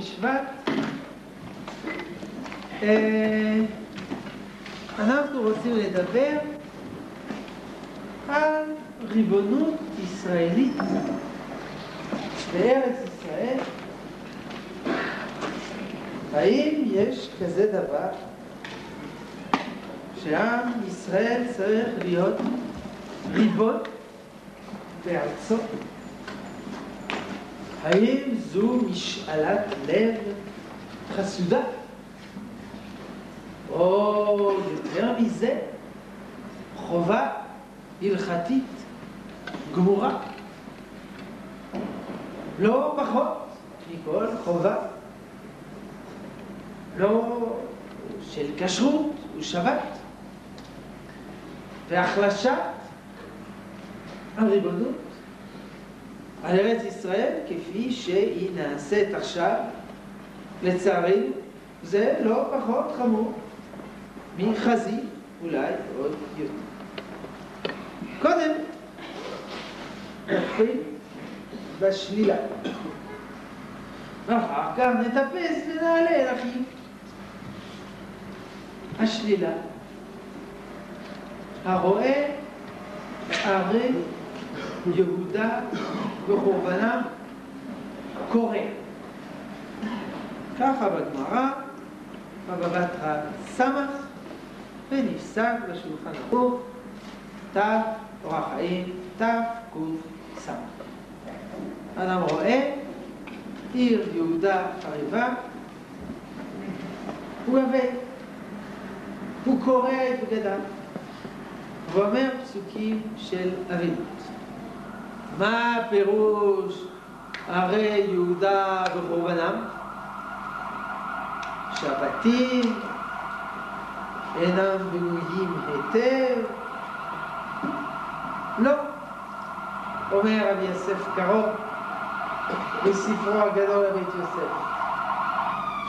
שלום לקראת ט"ו בשבט. אה, אנחנו רוצים לדבר על ריבונות ישראלית בארץ ישראל. האם יש כזה דבר שעם ישראל צריך להיות ריבון בארצו? האם זו משאלת לב חסודה? או יותר מזה, חובה הלכתית גמורה, לא פחות מכל חובה, לא של כשרות ושבת, והחלשת הריבונות על ארץ ישראל כפי שהיא נעשית עכשיו, לצערי, זה לא פחות חמור מחזית, אולי עוד יותר. קודם, נתחיל בשלילה. ואחר כך נטפס ונעלה אל החיים. השלילה. הרואה ערי יהודה וחורבנם קורא. ככה בגמרא, בבא בתרא סמך, ונפסק בשולחן ערוך, ת' אורח חיים, תק"ס. אדם רואה עיר יהודה חריבה, הוא יבא, הוא קורע את בגדיו, ואומר פסוקים של אבינות. מה הפירוש ערי יהודה וחורבנם? שהבתים אינם בנויים היטב? לא. אומר רבי יוסף קרוב בספרו הגדול לבית יוסף,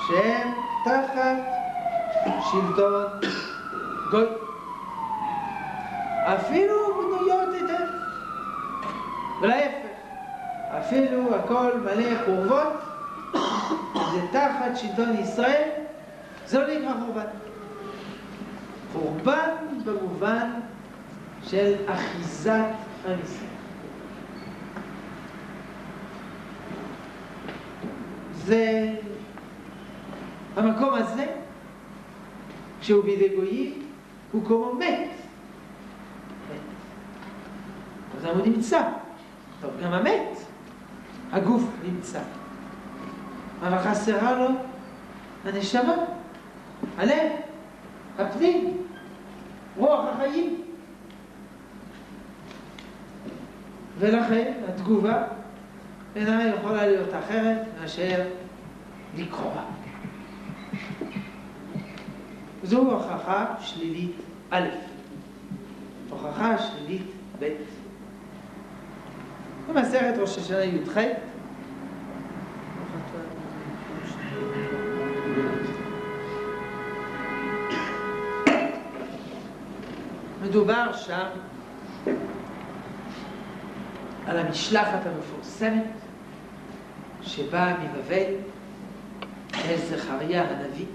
שהם תחת שלטון גוי. אפילו בנויות היטב. ולהפך, אפילו הכל מלא חורבות, זה תחת שלטון ישראל, זה לא נקרא חורבן. חורבן במובן של אחיזת ישראל. זה המקום הזה, כשהוא בידי גויים, הוא כמו מת. מת. אז הוא נמצא. טוב, גם המת, הגוף נמצא. אבל חסרה לו הנשמה, הלב, הפנים, רוח החיים. ולכן התגובה אינה יכולה להיות אחרת מאשר לקרוע. זו הוכחה שלילית א', הוכחה שלילית ב'. במסכת ראש השנה י"ח מדובר שם על המשלחת המפורסמת שבאה מבבל אל זכריה הנביא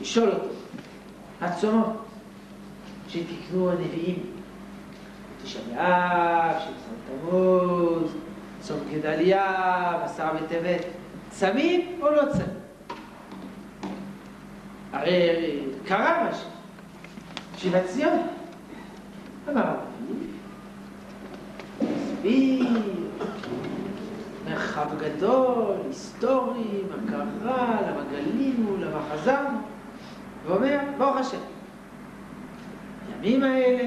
לשאול אותו הצומות שתקנו הנביאים תשעה באב, של צום תמוז, צום גדליה, בשר בטבת, צמים או לא צמים? הרי קרה משהו, שיבת הסביר, מרחב גדול, היסטורי, מה קרה, למה גלינו, למה חזרנו, ואומר, ברוך השם, הימים האלה,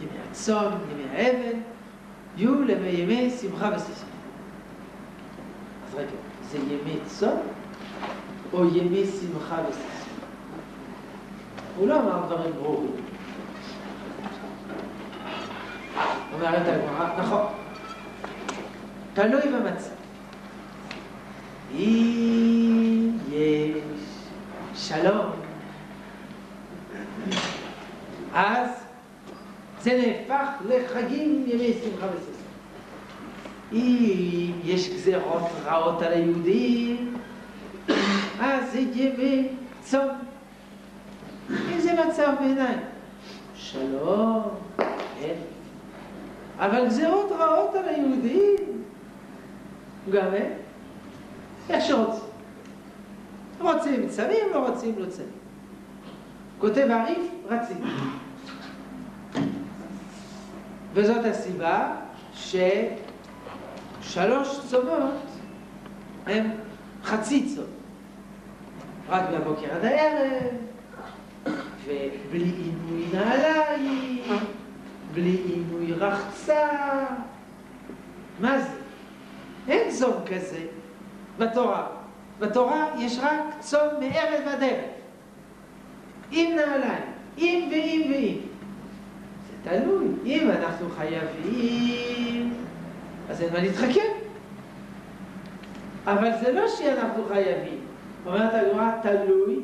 ימי הצום, ימי האבל, יהיו לימי שמחה וששון. אז רגע, זה ימי צום או ימי שמחה וששון? הוא לא אמר דברים ברורים. אומרת הגמרא, נכון, תלוי במצב. אם יש שלום, אז זה נהפך לחגים ימי שמחה וששון. אם יש גזרות רעות על היהודים, אז זה ימי צום. אם זה מצב ביניים, שלום, כן. אבל גזרות רעות על היהודים, גם הם, איך שרוצים. רוצים צמים, לא רוצים לא צמים. כותב הריף, רצים. וזאת הסיבה ששלוש צומות הם חצי צום. רק מהבוקר עד הערב, ובלי עינוי נעליים, בלי עינוי רחצה. מה זה? אין צום כזה בתורה. בתורה יש רק צום מערב עד ערב. עם נעליים, עם ועם ועם. זה תלוי. אם אנחנו חייבים, אז אין מה להתחכם. אבל זה לא שאנחנו חייבים. אומרת הגמרא, תלוי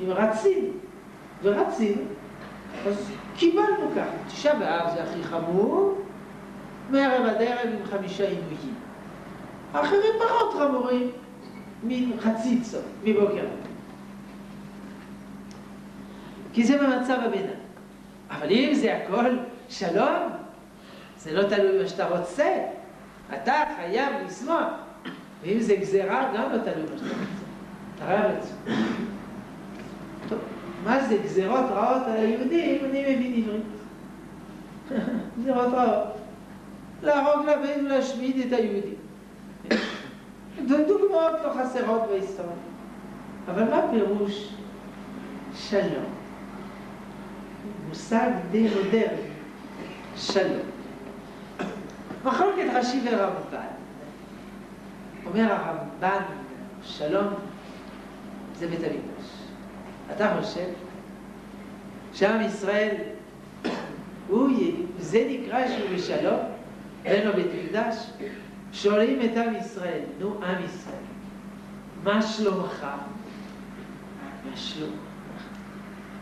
אם רצינו. ורצינו, אז קיבלנו ככה. תשעה באב זה הכי חמור, מערב עד ערב עם חמישה עינויים. האחרים פחות חמורים, מחצי צום, מבוקר. כי זה במצב הביניים. אבל אם זה הכל שלום, זה לא תלוי במה שאתה רוצה. אתה חייב לשמוח. ואם זה גזירה, גם לא תלוי במה שאתה רוצה. אתה חייב לצום. מה זה גזירות רעות על היהודים? אני מבין עברית. גזירות רעות. להרוג לבן ולהשמיד את היהודים. דוגמאות לא חסרות בהיסטוריה. אבל מה פירוש שלום? מושג די מודרני, שלום. מחלוקת רש"י ורמב"ן. אומר הרמב"ן, שלום, זה בית המקדש. אתה חושב שעם ישראל, הוא, זה נקרא שהוא בשלום, אין לו בית מקדש? שואלים את עם ישראל, נו, עם ישראל, מה שלומך? מה שלומך?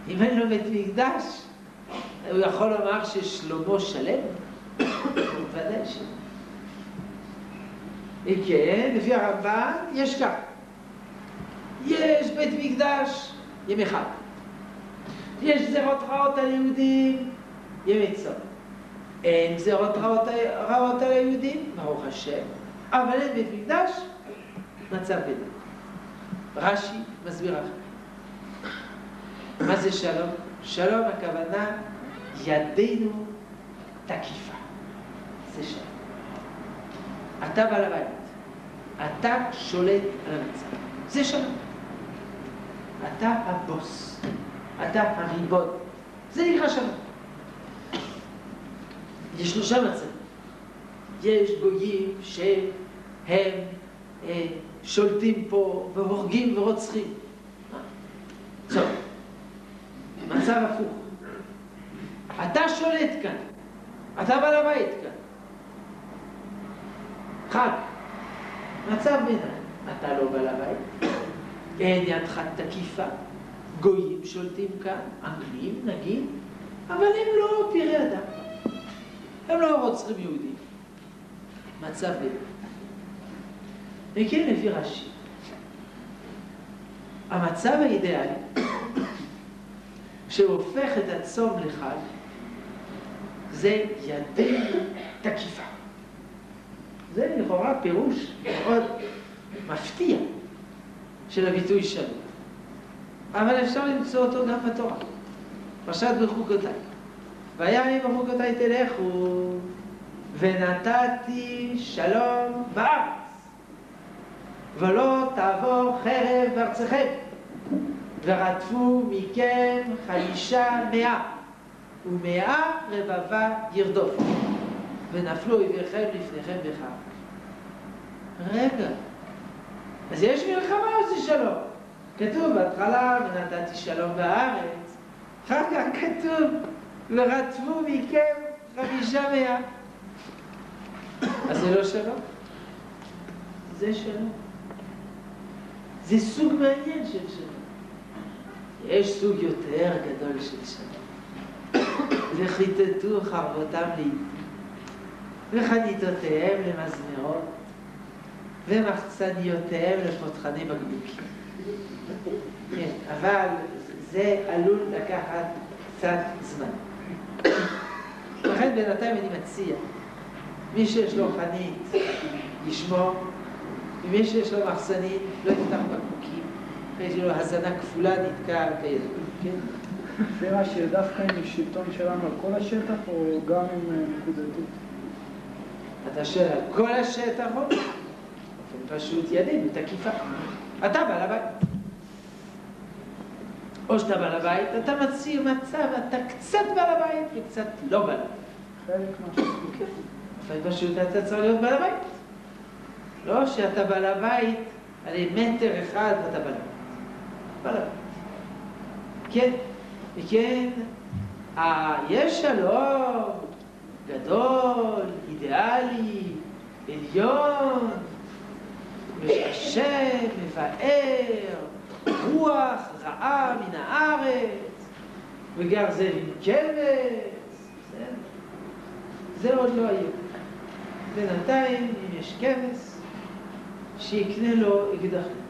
אם אין לו בית מקדש, הוא יכול לומר ששלמה שלם? ודאי שלא. כן, לפי הרמב"ן, יש כך. יש בית מקדש, ימי חג. יש גזירות רעות על יהודים, ימי צום. אין גזירות רעות, רעות על היהודים, ברוך השם, אבל אין בית מקדש, מצב ביניים. רש"י מסביר אחר. מה זה שלום? שלום הכוונה ידינו תקיפה. זה שלום. אתה בעל הבית. אתה שולט על המצב. זה שלום. אתה הבוס. אתה הריבון. זה נקרא שלום. יש שלושה מצבים. יש גויים שהם אה, שולטים פה והורגים ורוצחים. טוב, מצב הפוך. אתה שולט כאן, אתה בעל הבית כאן. חג, מצב ביניים, אתה לא בעל הבית, אין ידך תקיפה, גויים שולטים כאן, אנגלים נגיד, אבל הם לא פראי אדם. הם לא רוצחים יהודים. מצב ביניים. וכן לפי רש"י, המצב האידיאלי שהופך את הצום לחג זה ידנו תקיפה. זה לכאורה פירוש מאוד מפתיע של הביטוי שלו. אבל אפשר למצוא אותו גם בתורה. פרשת בחוקותיי. והיה אם בחוקותיי תלכו, ונתתי שלום בארץ, ולא תעבור חרב בארצכם, ורדפו מכם חמישה מאה, ומאה רבבה ירדוף, ונפלו אויביכם לפניכם בחר. רגע, אז יש מלחמה או זה שלום? כתוב בהתחלה, ונתתי שלום בארץ, אחר כך כתוב, ורדפו מכם חמישה מאה. אז זה לא שלום? זה שלום. זה סוג מעניין של שלום. יש סוג יותר גדול של שלום. וכיתתו חרבותם לעיתים. וחניתותיהם למזמרות, ומחצניותיהם לפותחני בקבוקים. כן, אבל זה עלול לקחת קצת זמן. לכן בינתיים אני מציע, מי שיש לו חנית, ישמור, ומי שיש לו מחסנית, לא יפתח בקבוקים. יש לו הזנה כפולה, נתקע כידוע. כן? שאלה שדווקא עם השלטון שלנו על כל השטח, או גם עם אה, נקודתית? אתה שואל על כל השטח או? פשוט ידינו תקיפה. אתה בעל הבית. או שאתה בעל הבית, אתה מציע מצב, אתה קצת בעל הבית וקצת לא בעל הבית. חלק. כן. באופן פשוט אתה צריך להיות בעל הבית. לא שאתה בעל הבית, הרי מטר אחד ואתה בעל הבית. בעל הבית. כן, וכן, יש שלום גדול, אידיאלי, עליון, משעשע, מבאר, רוח רעה מן הארץ, וגר עם כבש. זה עוד לא היום. בינתיים, אם יש כבש, שיקנה לו אקדחים.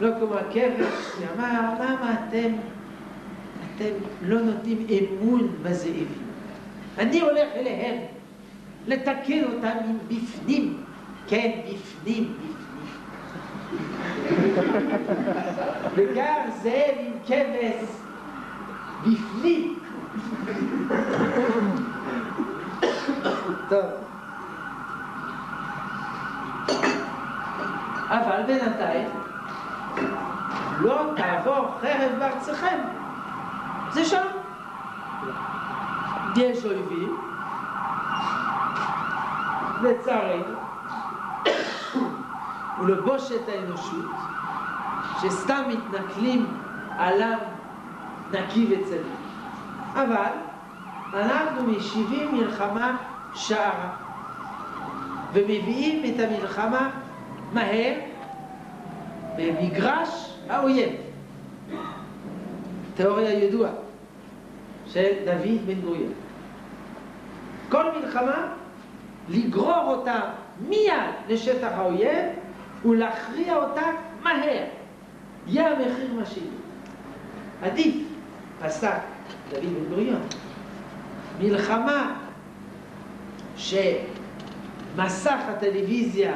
לא כמו הכבש שאמר, למה אתם, אתם לא נותנים אמון בזאבים? אני הולך אליהם לתקן אותם מבפנים, כן, בפנים, בפנים. וגר זאב עם כבש בפנים. טוב. אבל בינתיים לא תעבור חרב בארצכם. זה שם. יש אויבים, לצערנו, ולבושת האנושות, שסתם מתנכלים עליו נקי וצדיק. אבל אנחנו משיבים מלחמה שערה, ומביאים את המלחמה מהר במגרש האויב. תיאוריה ידועה של דוד בן גוריון. כל מלחמה, לגרור אותה מיד לשטח האויב ולהכריע אותה מהר. יהיה המחיר מה שיהיה. עדיף, פסק דוד בן גוריון, מלחמה שמסך הטלוויזיה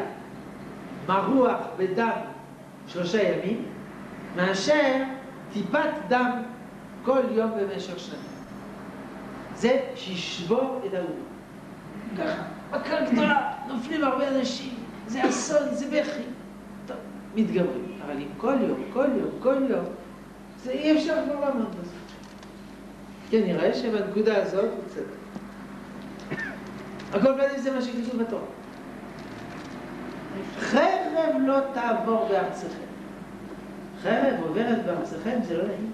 מרוח בדם שלושה ימים, מאשר טיפת דם כל יום במשך שנתיים. זה שישבור את האומה. ככה, מכה גדולה, נופלים הרבה אנשים, זה אסון, זה בכי. מתגברים. אבל אם כל יום, כל יום, כל יום, זה אי אפשר כבר לעמוד בזה. כן, נראה שבנקודה הזאת הוא קצת... הכל פנים זה מה שכתוב בתורה. חרב לא תעבור בארצכם. חרב עוברת בארצכם, זה לא נעים.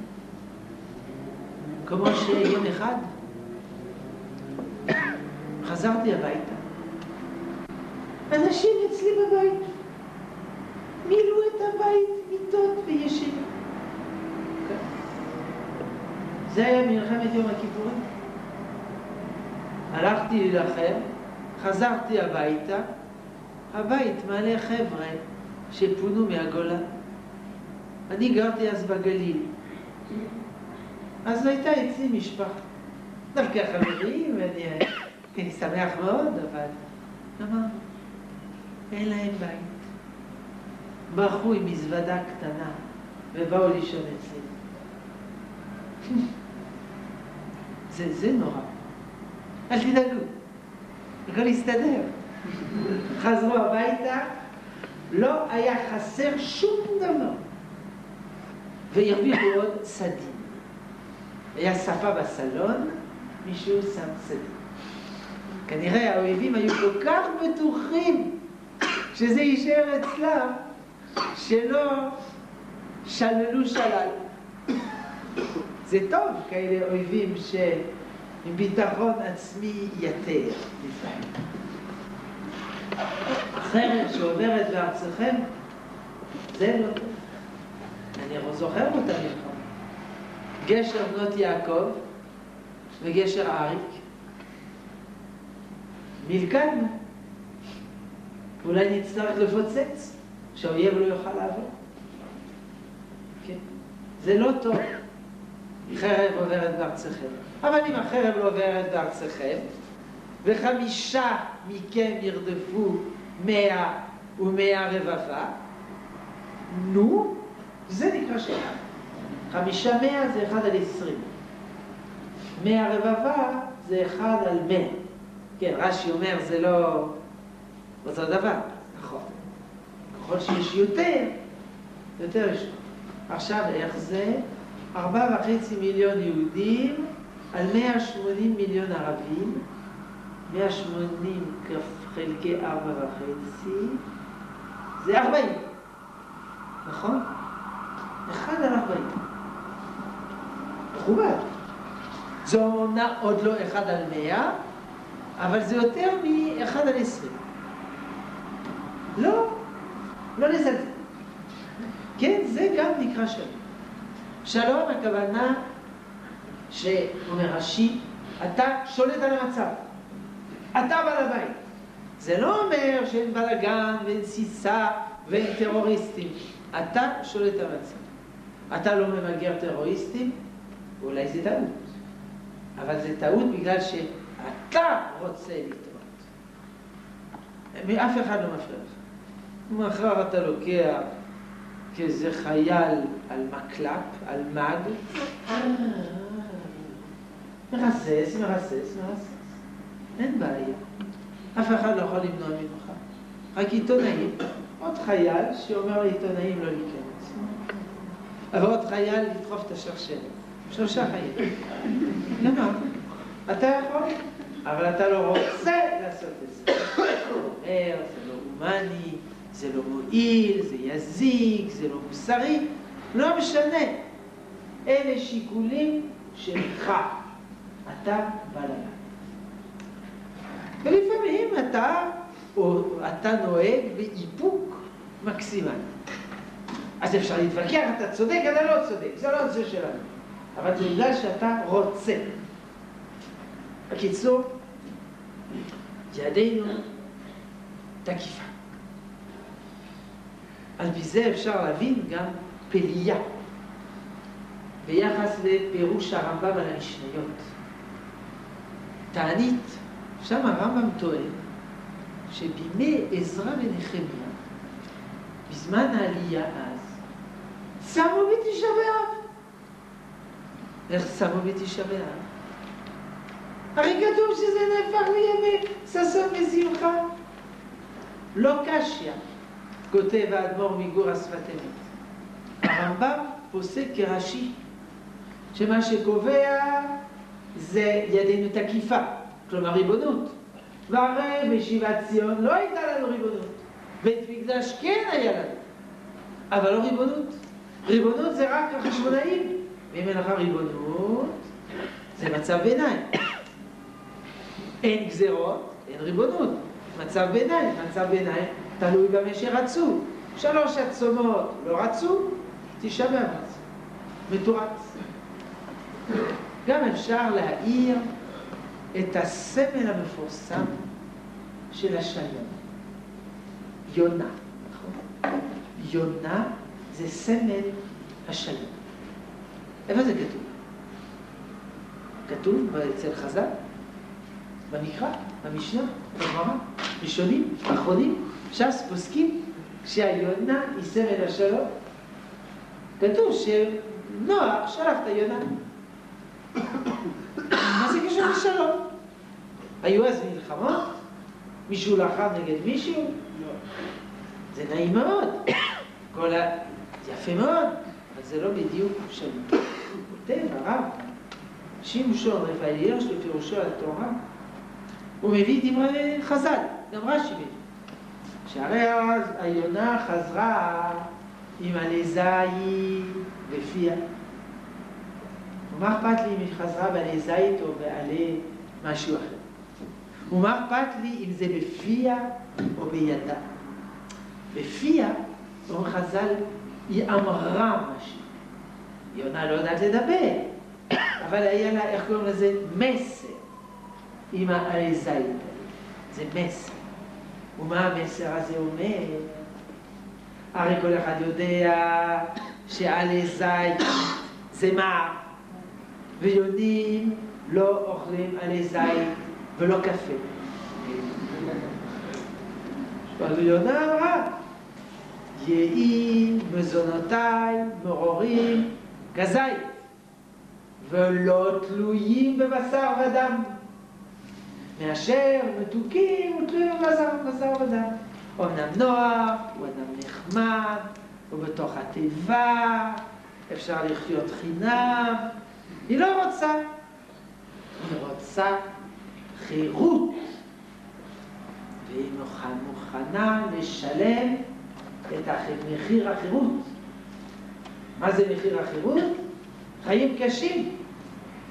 כמו שיום אחד חזרתי הביתה. אנשים אצלי בבית מילאו את הבית מיטות וישנים. זה היה מלחמת יום הכיפורים. הלכתי להילחם, חזרתי הביתה, הבית מלא חבר'ה שפונו מהגולה. אני גרתי אז בגליל. אז הייתה אצלי משפחה. דווקא חברים, ואני שמח מאוד, אבל אמרנו, אין להם בית. ברחו עם מזוודה קטנה ובאו לישון אצלי. זה, זה נורא. אל תדאגו, הכל יסתדר. חזרו הביתה, לא היה חסר שום דבר. והרוויחו עוד סדין. היה שפה בסלון, מישהו שם סדין. כנראה האויבים היו כל כך בטוחים שזה יישאר אצלם, שלא שללו שלל. זה טוב, כאלה אויבים שעם ביטחון עצמי יתר לפעמים. חרב שעוברת בארצכם, זה לא טוב. אני זוכר אותה מלחמה. גשר בנות יעקב וגשר אריק. מלכדנו. אולי נצטרך לפוצץ, שהאויב לא יוכל לעבור. כן? זה לא טוב. חרב עוברת בארצכם. אבל אם החרב לא עוברת בארצכם, וחמישה מכם ירדפו מאה ומאה רבבה, נו, זה נקרא שלך. חמישה מאה זה אחד על עשרים. מאה רבבה זה אחד על מאה. כן, רש"י אומר זה לא אותו דבר. ככל שיש יותר, יותר יש. עכשיו איך זה? ארבעה וחצי מיליון יהודים על מאה שמונים מיליון ערבים, מאה שמונים חלקי ארבע וחצי, זה ארבעים, נכון? אחד על ארבעים. מכובד. זו אומנה עוד לא אחד על מאה, אבל זה יותר מאחד על עשרים. לא, לא לזלזל. כן, זה גם נקרא שלום. שלום הכוונה שאומר רש"י, אתה שולט על המצב. אתה בעל הבית. זה לא אומר שאין בלאגן ואין סיסה ואין טרוריסטים. אתה שולט על המצב. אתה לא ממגר טרוריסטים, אולי זה טעות. אבל זה טעות בגלל שאתה רוצה לטעות. אף אחד לא מפריע לך. מחר אתה לוקח כאיזה חייל על מקלט, על מד, מרסס, מרסס, מרסס. אין בעיה. אף אחד לא יכול למנוע ממך. רק עיתונאים, עוד חייל שאומר לעיתונאים לא להיכנס. ועוד חייל לדחוף את השרשרת. שלושה חיים. למה? אתה יכול, אבל אתה לא רוצה לעשות את זה. זה לא הומני, זה לא מועיל, זה יזיק, זה לא מוסרי, לא משנה. אלה שיקולים שלך. אתה בעל הבית. ולפעמים אתה, או אתה נוהג באיפוק מקסימלי. אז אפשר להתווכח, אתה צודק, אתה לא צודק, זה לא זה שלנו. אבל זה בגלל שאתה רוצה. בקיצור, ידינו תקיפה. על פי זה אפשר להבין גם פלייה ביחס לפירוש הרמב"ם על המשניות. תענית, שם הרמב"ם טוען שבימי עזרא ונחמיה, בזמן העלייה אז, שמו בתשעה באב. איך שמו בתשעה באב? הרי כתוב שזה נהפך לימי ששון ושמחה. לא קשיא, כותב האדמו"ר מגור השפת אמת. הרמב"ם פוסק כרש"י, שמה שקובע זה ידינו תקיפה, כלומר ריבונות. והרי בישיבת ציון לא הייתה לנו ריבונות. בית מקדש כן היה לנו, אבל לא ריבונות. ריבונות זה רק החשמונאים. ואם אין לך ריבונות, זה מצב ביניים. אין גזרות, אין ריבונות. מצב ביניים, מצב ביניים תלוי במה שרצו. שלוש הצומות לא רצו, תשעה באמץ. מתורץ. גם אפשר להאיר את הסמל המפורסם של השלום. יונה, נכון? יונה זה סמל השלום. איפה זה כתוב? כתוב אצל חז"ל, במקרא, במשנה, בגמרא, ראשונים, אחרונים, ש"ס פוסקים שהיונה היא סמל השלום. כתוב שנוח שלח את היונה. מה זה קשור לשלום? היו אז מלחמות? מישהו לחם נגד מישהו? לא. זה נעים מאוד. כל ה... יפה מאוד, אבל זה לא בדיוק שלום. כותב הרב שמשון רפאל הירש לפירושו על התורה, הוא מביא דברי חז"ל, גם רש"י מביא, שהרי אז היונה חזרה עם עלי זית בפיה. ומה אכפת לי אם היא חזרה בעלי זית או בעלי משהו אחר? ומה אכפת לי אם זה בפיה או בידה? בפיה, אומרים חז"ל, היא אמרה משהו. יונה לא יודעת לדבר, אבל היה לה, איך קוראים לזה? מסר עם העלי זית. זה מסר. ומה המסר הזה אומר? הרי כל אחד יודע שעלי זית זה מה? ויונים לא אוכלים עלי זית ולא קפה. אז יונה אמרה, יהי מזונותיי מרורים כזית, ולא תלויים בבשר ודם, מאשר מתוקים ותלויים בבשר, בבשר ודם. אומנם נוח, הוא אדם נחמד, הוא בתוך התיבה, אפשר לחיות חינם. היא לא רוצה, היא רוצה חירות. והיא מוכנה לשלם את מחיר החירות. מה זה מחיר החירות? חיים קשים.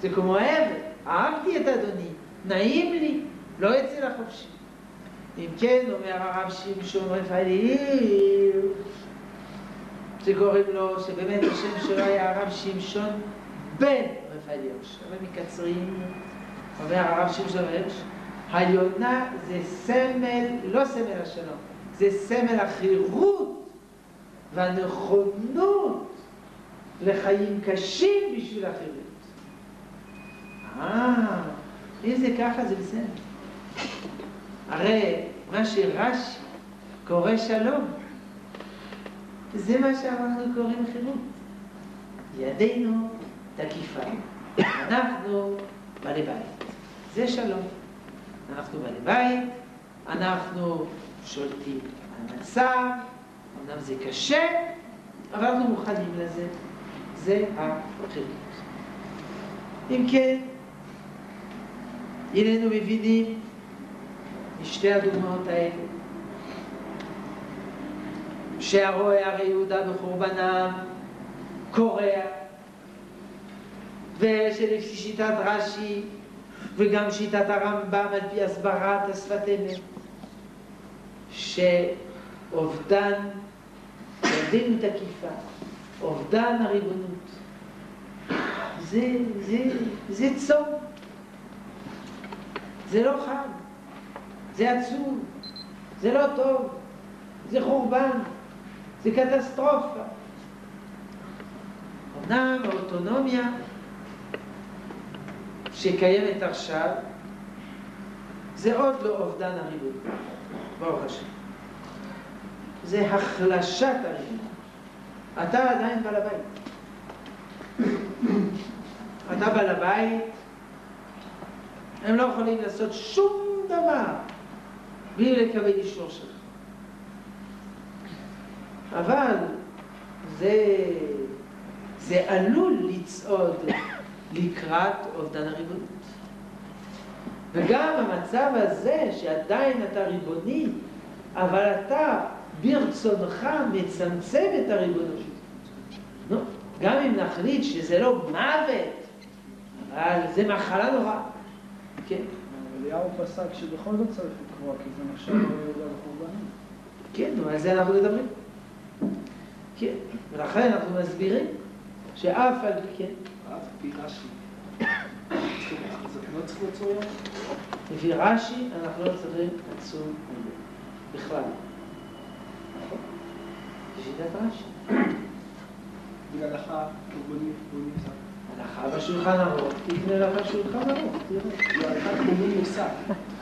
זה כמו העבד, אהבתי את אדוני, נעים לי, לא יצא לחופשי. אם כן, אומר הרב שמשון רפאלי, שקוראים לו, שבאמת השם שלו היה הרב שמשון בן רפאלי יוש. אבל מקצרים, אומר הרב שמשון רפאלי היונה זה סמל, לא סמל השלום, זה סמל החירות והנכונות לחיים קשים בשביל החירות. אה, אם זה ככה זה בסדר. הרי מה שרש"י קורא שלום, זה מה שאנחנו קוראים חירות. ידינו תקיפה, אנחנו בעלי בית. זה שלום. אנחנו בעלי בית, אנחנו שולטים על המצב, אמנם זה קשה, אבל אנחנו מוכנים לזה. זה החירות. אם כן, הננו מבינים משתי הדוגמאות האלה שהרואה הרי יהודה בחורבנם קורע ושלפי שיטת רש"י וגם שיטת הרמב"ם על פי הסברת השפת אמת שאובדן ידינו תקיפה אובדן הריבונות זה, זה, זה צום זה לא חג זה עצוב, זה לא טוב, זה חורבן, זה קטסטרופה. אמנם האוטונומיה שקיימת עכשיו זה עוד לא אובדן הריבון, ברוך השם. זה החלשת הריבון. אתה עדיין בעל הבית. אתה בעל הבית, הם לא יכולים לעשות שום דבר בלי לקבל אישור שלך. אבל זה, זה עלול לצעוד לקראת אובדן הריבונות. וגם המצב הזה שעדיין אתה ריבוני, אבל אתה ברצונך מצמצם את הריבונות. נו, גם אם נחליט שזה לא מוות, אבל זה מחלה נוראה. כן. אליהו פסק שבכל זאת צריך לקרוא, כי זה נחשב ליהודה וחורבנים. כן, על זה אנחנו מדברים. כן, ולכן אנחנו מסבירים שאף על פי כן. אף פי רש"י. לא צריכים לצור יום? לפי רש"י אנחנו לא צריכים לצום בכלל. נכון? זה שיטת רש"י. בגלל בונים מושג. הלכה בשולחן ערוך, תקנה לך שולחן ערוך, תראה. לא, הלכה בונים מושג.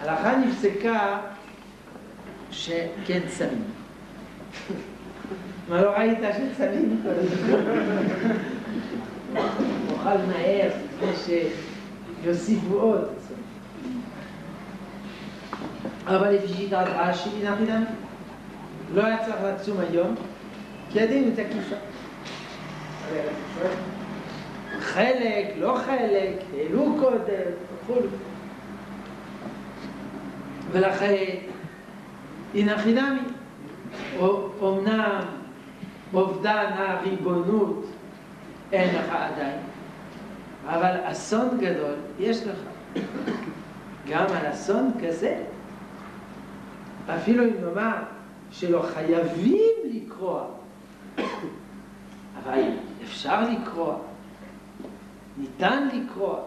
הלכה נפסקה שכן צמים. מה לא ראית שצמים? נאכל מהר לפני שיוסיפו עוד. אבל לפי שיטת רש"י, נחי דמי, לא היה צריך לצום היום, כי ידינו תקיפה. חלק, לא חלק, העלו קודם, וכו'. ולכן, הנה חינמי, אמנם אובדן הריבונות אין לך עדיין, אבל אסון גדול יש לך. גם על אסון כזה, אפילו אם נאמר שלא חייבים לקרוע, אבל אפשר לקרוע, ניתן לקרוע.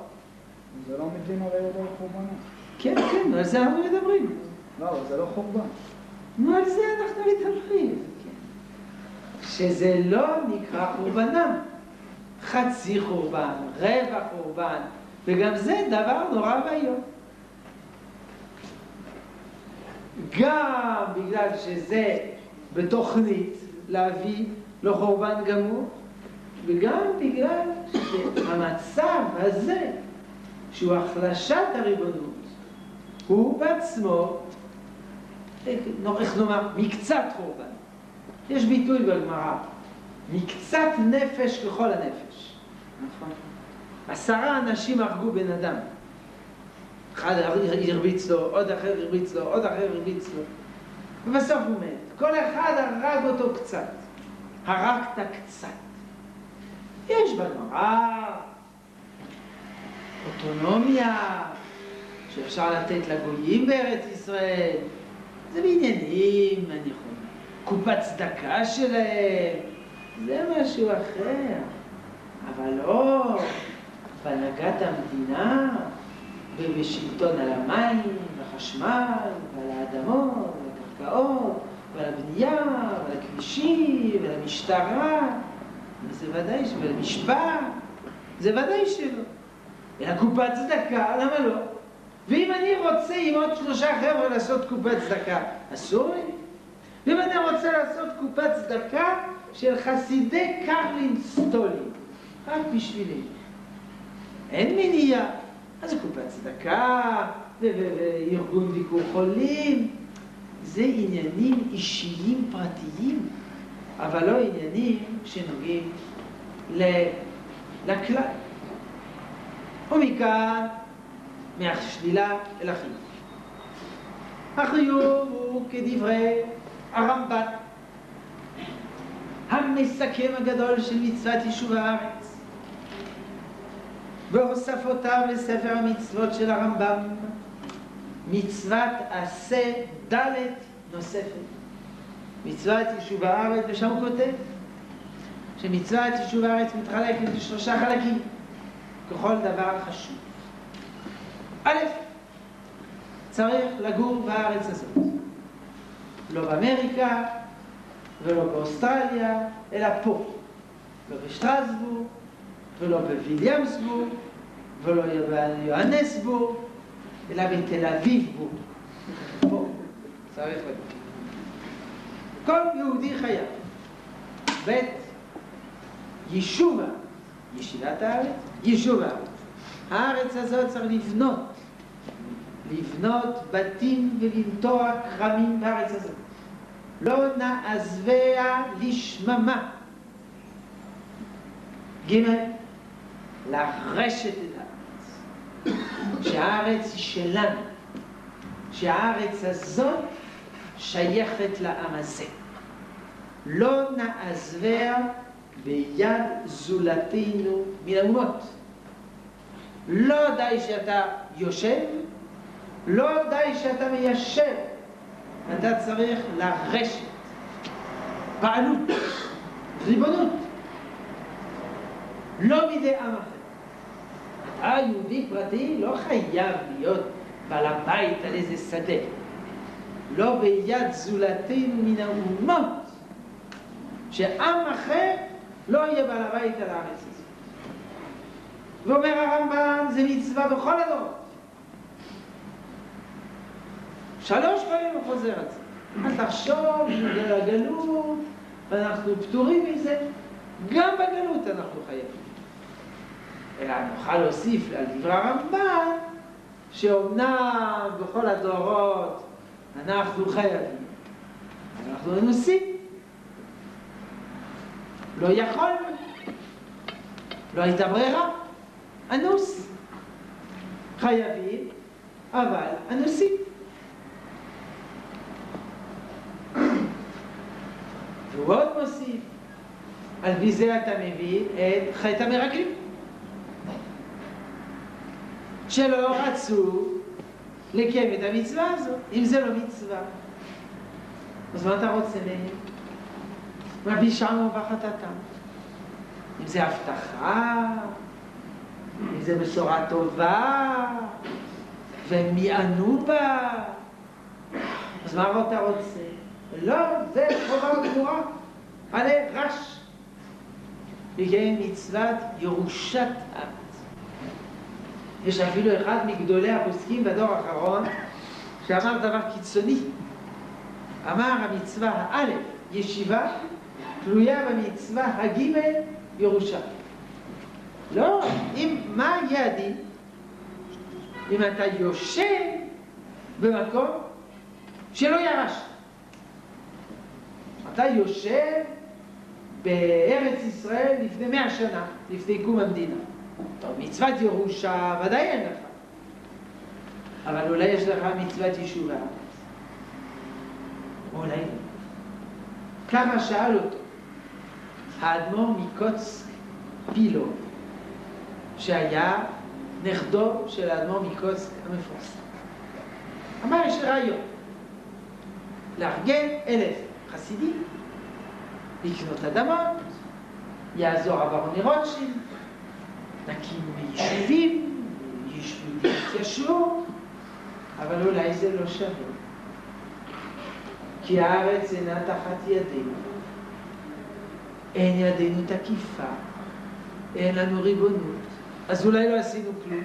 זה לא מדין על היהודה וחורבנות. כן, כן, על זה אנחנו מדברים. לא, אבל זה לא חורבן. נו, על זה אנחנו מדברים. כן. שזה לא נקרא חורבנם. חצי חורבן, רבע חורבן, וגם זה דבר נורא ואיום. גם בגלל שזה בתוכנית להביא לחורבן גמור, וגם בגלל שהמצב הזה, שהוא החלשת הריבונות, הוא בעצמו, איך נאמר, מקצת חורבן. יש ביטוי בגמרא, מקצת נפש ככל הנפש. נכון. עשרה אנשים הרגו בן אדם. אחד הרביץ לו, עוד אחר הרביץ לו, עוד אחר הרביץ לו. ובסוף הוא מת. כל אחד הרג אותו קצת. הרגת קצת. יש בגמרא אוטונומיה שאפשר לתת לגויים בארץ ישראל. זה בעניינים, אני יכול... קופת צדקה שלהם, זה משהו אחר. אבל לא בהנהגת המדינה ובשלטון על המים, והחשמל, ועל האדמות, ועל הקרקעות, ועל הבנייה, ועל הכבישים, ועל המשטרה. זה ודאי, ועל המשפט, זה ודאי שלא. אלא קופת צדקה, למה לא? ואם אני רוצה עם עוד שלושה חבר'ה לעשות קופת צדקה, אסור לי? ואם אני רוצה לעשות קופת צדקה של חסידי קרלין סטולין, רק בשבילי, אין מניעה. אז קופת צדקה, וארגון ביקור חולים, זה עניינים אישיים פרטיים, אבל לא עניינים שנוגעים לכלל. ומכאן, מהשלילה אל החיוב. החיוב הוא כדברי הרמב"ן, המסכם הגדול של מצוות יישוב הארץ, והוספותיו לספר המצוות של הרמב"ם, מצוות עשה ד' נוספת, מצוות יישוב הארץ, ושם הוא כותב שמצוות יישוב הארץ מתחלקת לשלושה חלקים, ככל דבר חשוב. א', צריך לגור בארץ הזאת. לא באמריקה ולא באוסטרליה, אלא פה. לא בשטרסבורג ולא בוויליאמסבורג ולא ביוהנסבורג, אלא בתל אביב פה. צריך לגור. כל יהודי חייב. ב' יישוב הארץ, ישיבת הארץ, יישוב הארץ. הארץ הזאת צריך לבנות, לבנות בתים ולנטוע כרמים בארץ הזאת. לא נעזביה לשממה. ג' לרשת את הארץ. שהארץ היא שלנו. שהארץ הזאת שייכת לעם הזה. לא נעזביה ביד זולתנו מן האומות. לא די שאתה יושב, לא די שאתה מיישב, אתה צריך לרשת, פעלות, ריבונות, לא מידי עם אחר. אתה יהודי פרטי לא חייב להיות בעל הבית על איזה שדה. לא ביד זולתנו מן האומות, שעם אחר לא יהיה בעל הבית על הארץ הזאת. ואומר הרמב"ן, זה מצווה בכל הדורות. שלוש פעמים הוא חוזר על זה. אל תחשוב בגלל הגלות, ואנחנו פטורים מזה. גם בגלות אנחנו חייבים. אלא נוכל להוסיף על דברי הרמב"ן, שאומנם בכל הדורות אנחנו חייבים, אנחנו מנוסים. לא יכולנו, לא הייתה ברירה, אנוס. חייבים, אבל אנוסים. והוא עוד מוסיף, על פי זה אתה מביא את חטא המרגלים. שלא רצו לקיים את המצווה הזאת, אם זה לא מצווה. אז מה אתה רוצה מהם? רבי שמעון וחטאתם. אם זה הבטחה, אם זה בשורה טובה, והם יענו בה, אז מה אתה רוצה? לא, זה חובה וגבורה. עלה רש. בגלל מצוות ירושת הארץ. יש אפילו אחד מגדולי הפוסקים בדור האחרון שאמר דבר קיצוני. אמר המצווה האלף, ישיבה, תלויה במצווה הגימל, ירושה. לא, אם, מה יהיה הדין? אם אתה יושב במקום שלא ירשת. אתה יושב בארץ ישראל לפני מאה שנה, לפני קום המדינה. טוב, מצוות ירושה ודאי אין לך. אבל אולי יש לך מצוות יישוב הארץ. אולי. ככה שאל אותו האדמו"ר מקוצק פילו, שהיה נכדו של האדמו"ר מקוצק המפורסם. אמר יש רעיון, לארגן אלף חסידים, לקנות אדמות, יעזור הברון רוטשילד, נקים יישובים, יישובים יתיישבו, אבל אולי זה לא שווה. כי הארץ אינה תחת ידינו. אין ידינו תקיפה, אין לנו ריבונות, אז אולי לא עשינו כלום.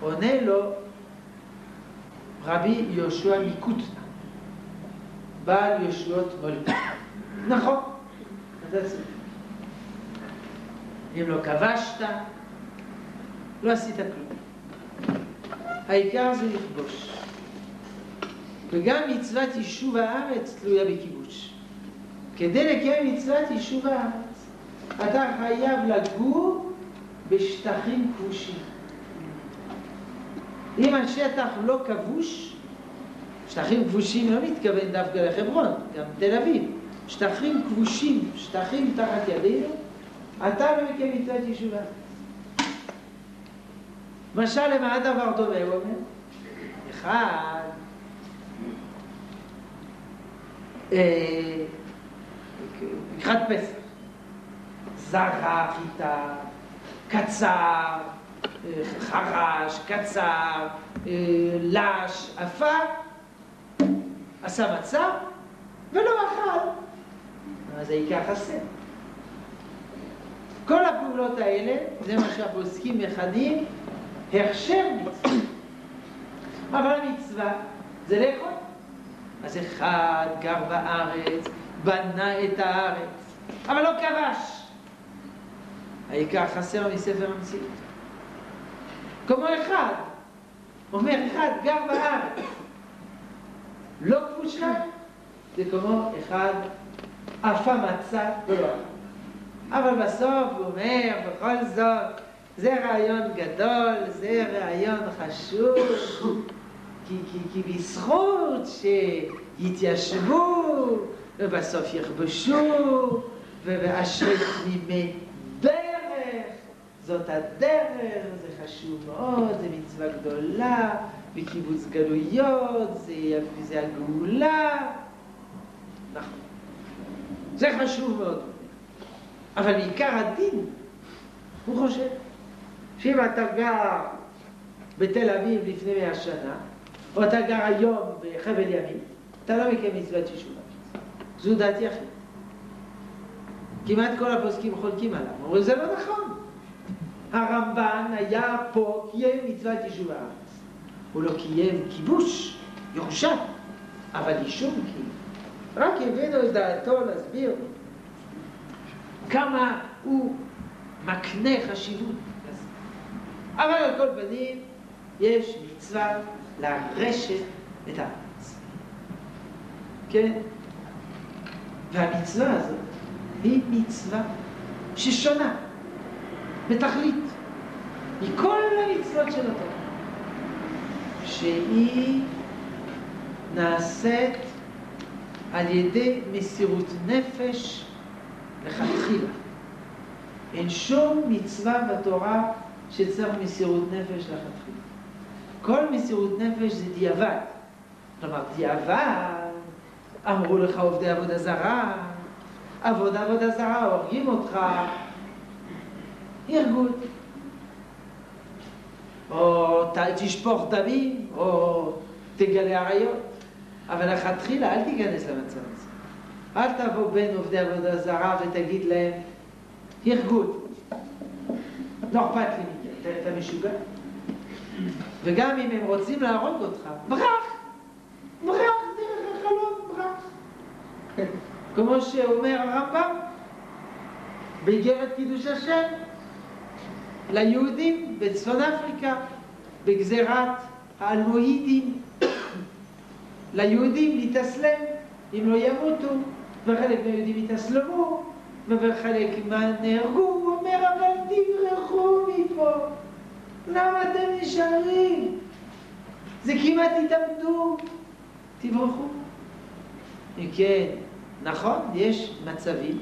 עונה לו רבי יהושע מקוטנה, בעל ישועות מולדה. נכון, אתה צודק. אם לא כבשת, לא עשית כלום. העיקר זה לכבוש. וגם מצוות יישוב הארץ תלויה בכיבוש. כדי לקיים מצוות יישוב הארץ, אתה חייב לגור בשטחים כבושים. אם השטח לא כבוש, שטחים כבושים לא מתכוון דווקא לחברון, גם תל אביב. שטחים כבושים, שטחים תחת ידינו, אתה לא מקיים מצוות הארץ. משל למה הדבר דומה, הוא אומר? אחד, לקראת פסח. זרח איתה, קצר, חרש, קצר, לש, עפר, עשה מצה ולא אכל. אז העיקר חסר. כל הפעולות האלה, זה מה שהפוסקים מכנים הכשר מצווה. אבל המצווה זה לאכול. אז אחד גר בארץ, בנה את הארץ, אבל לא כבש. העיקר חסר מספר המציאות. כמו אחד, אומר אחד גר בארץ, לא כבושה, זה כמו אחד עפה מצה ולא אבל בסוף הוא אומר, בכל זאת, זה רעיון גדול, זה רעיון חשוב. כי, כי, כי בזכות שיתיישבו ובסוף יכבשו ואשרי תמימי דרך זאת הדרך, זה חשוב מאוד, זה מצווה גדולה בקיבוץ גלויות, זה, זה הגאולה נכון זה חשוב מאוד אבל בעיקר הדין הוא חושב שאם אתה גר בתל אביב לפני מאה שנה או אתה גר היום בחבל ימים, אתה לא מקיים מצוות ישובה. זו דעתי אחרת. כמעט כל הפוסקים חולקים עליו, אומרים זה לא נכון. הרמב"ן היה פה, קיים מצוות יישוב הארץ. הוא לא קיים כיבוש, ירושה, אבל יישוב קיים. רק הבאנו את דעתו להסביר כמה הוא מקנה חשיבות. אבל על כל פנים, יש מצווה לרשת את הארץ. כן? והמצווה הזאת היא מצווה ששונה בתכלית מכל המצוות של התורה. שהיא נעשית על ידי מסירות נפש לכתחילה. אין שום מצווה בתורה שצריך מסירות נפש לכתחילה. כל מסירות נפש זה דיעבד. כלומר, דיעבד, אמרו לך עובדי עבודה זרה, עבודה עבודה זרה, הורגים אותך, ארגון. או תשפוך דמים, או תגלה עריות. אבל לכתחילה אל תיכנס למצב הזה. אל תבוא בין עובדי עבודה זרה ותגיד להם, הרגו לא אכפת לי מכם, אתה משוגע? וגם אם הם רוצים להרוג אותך, ברח! ברח דרך החלום, ברח. כמו שאומר הרמב"ם באיגרת קידוש השם ליהודים בצפון אפריקה, בגזירת האלמוהידים, ליהודים להתאסלם אם לא ימותו, וחלק מהיהודים התאסלמו, וחלק מה נהרגו, הוא אומר, אבל תברחו מפה, למה אתם נשארים? זה כמעט התאבדו, תברחו. אם כן, נכון, יש מצבים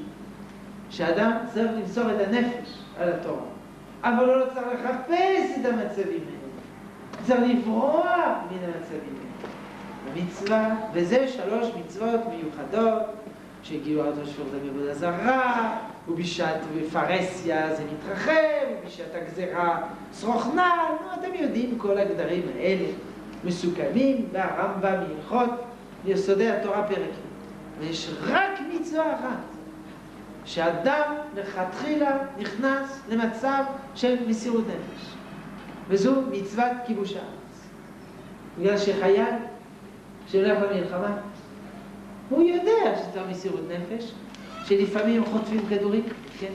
שאדם צריך למסור את הנפש על התורה, אבל הוא לא צריך לחפש את המצבים האלה, צריך לברוח מן המצבים האלה. המצווה, וזה שלוש מצוות מיוחדות שהגיעו עד ראש פורדה מעבודה זרה, ובשעת פרהסיה זה מתרחב, ובשעת הגזרה שרוך נעל, נו, אתם יודעים כל הגדרים האלה מסוכמים והרמב"ם הלכות מיסודי התורה פרק ויש רק מצווה אחת, שאדם לכתחילה נכנס למצב של מסירות נפש, וזו מצוות כיבוש הארץ. בגלל שחייל שהולך למלחמה, הוא יודע שזו מסירות נפש, שלפעמים חוטפים כדורים, כן.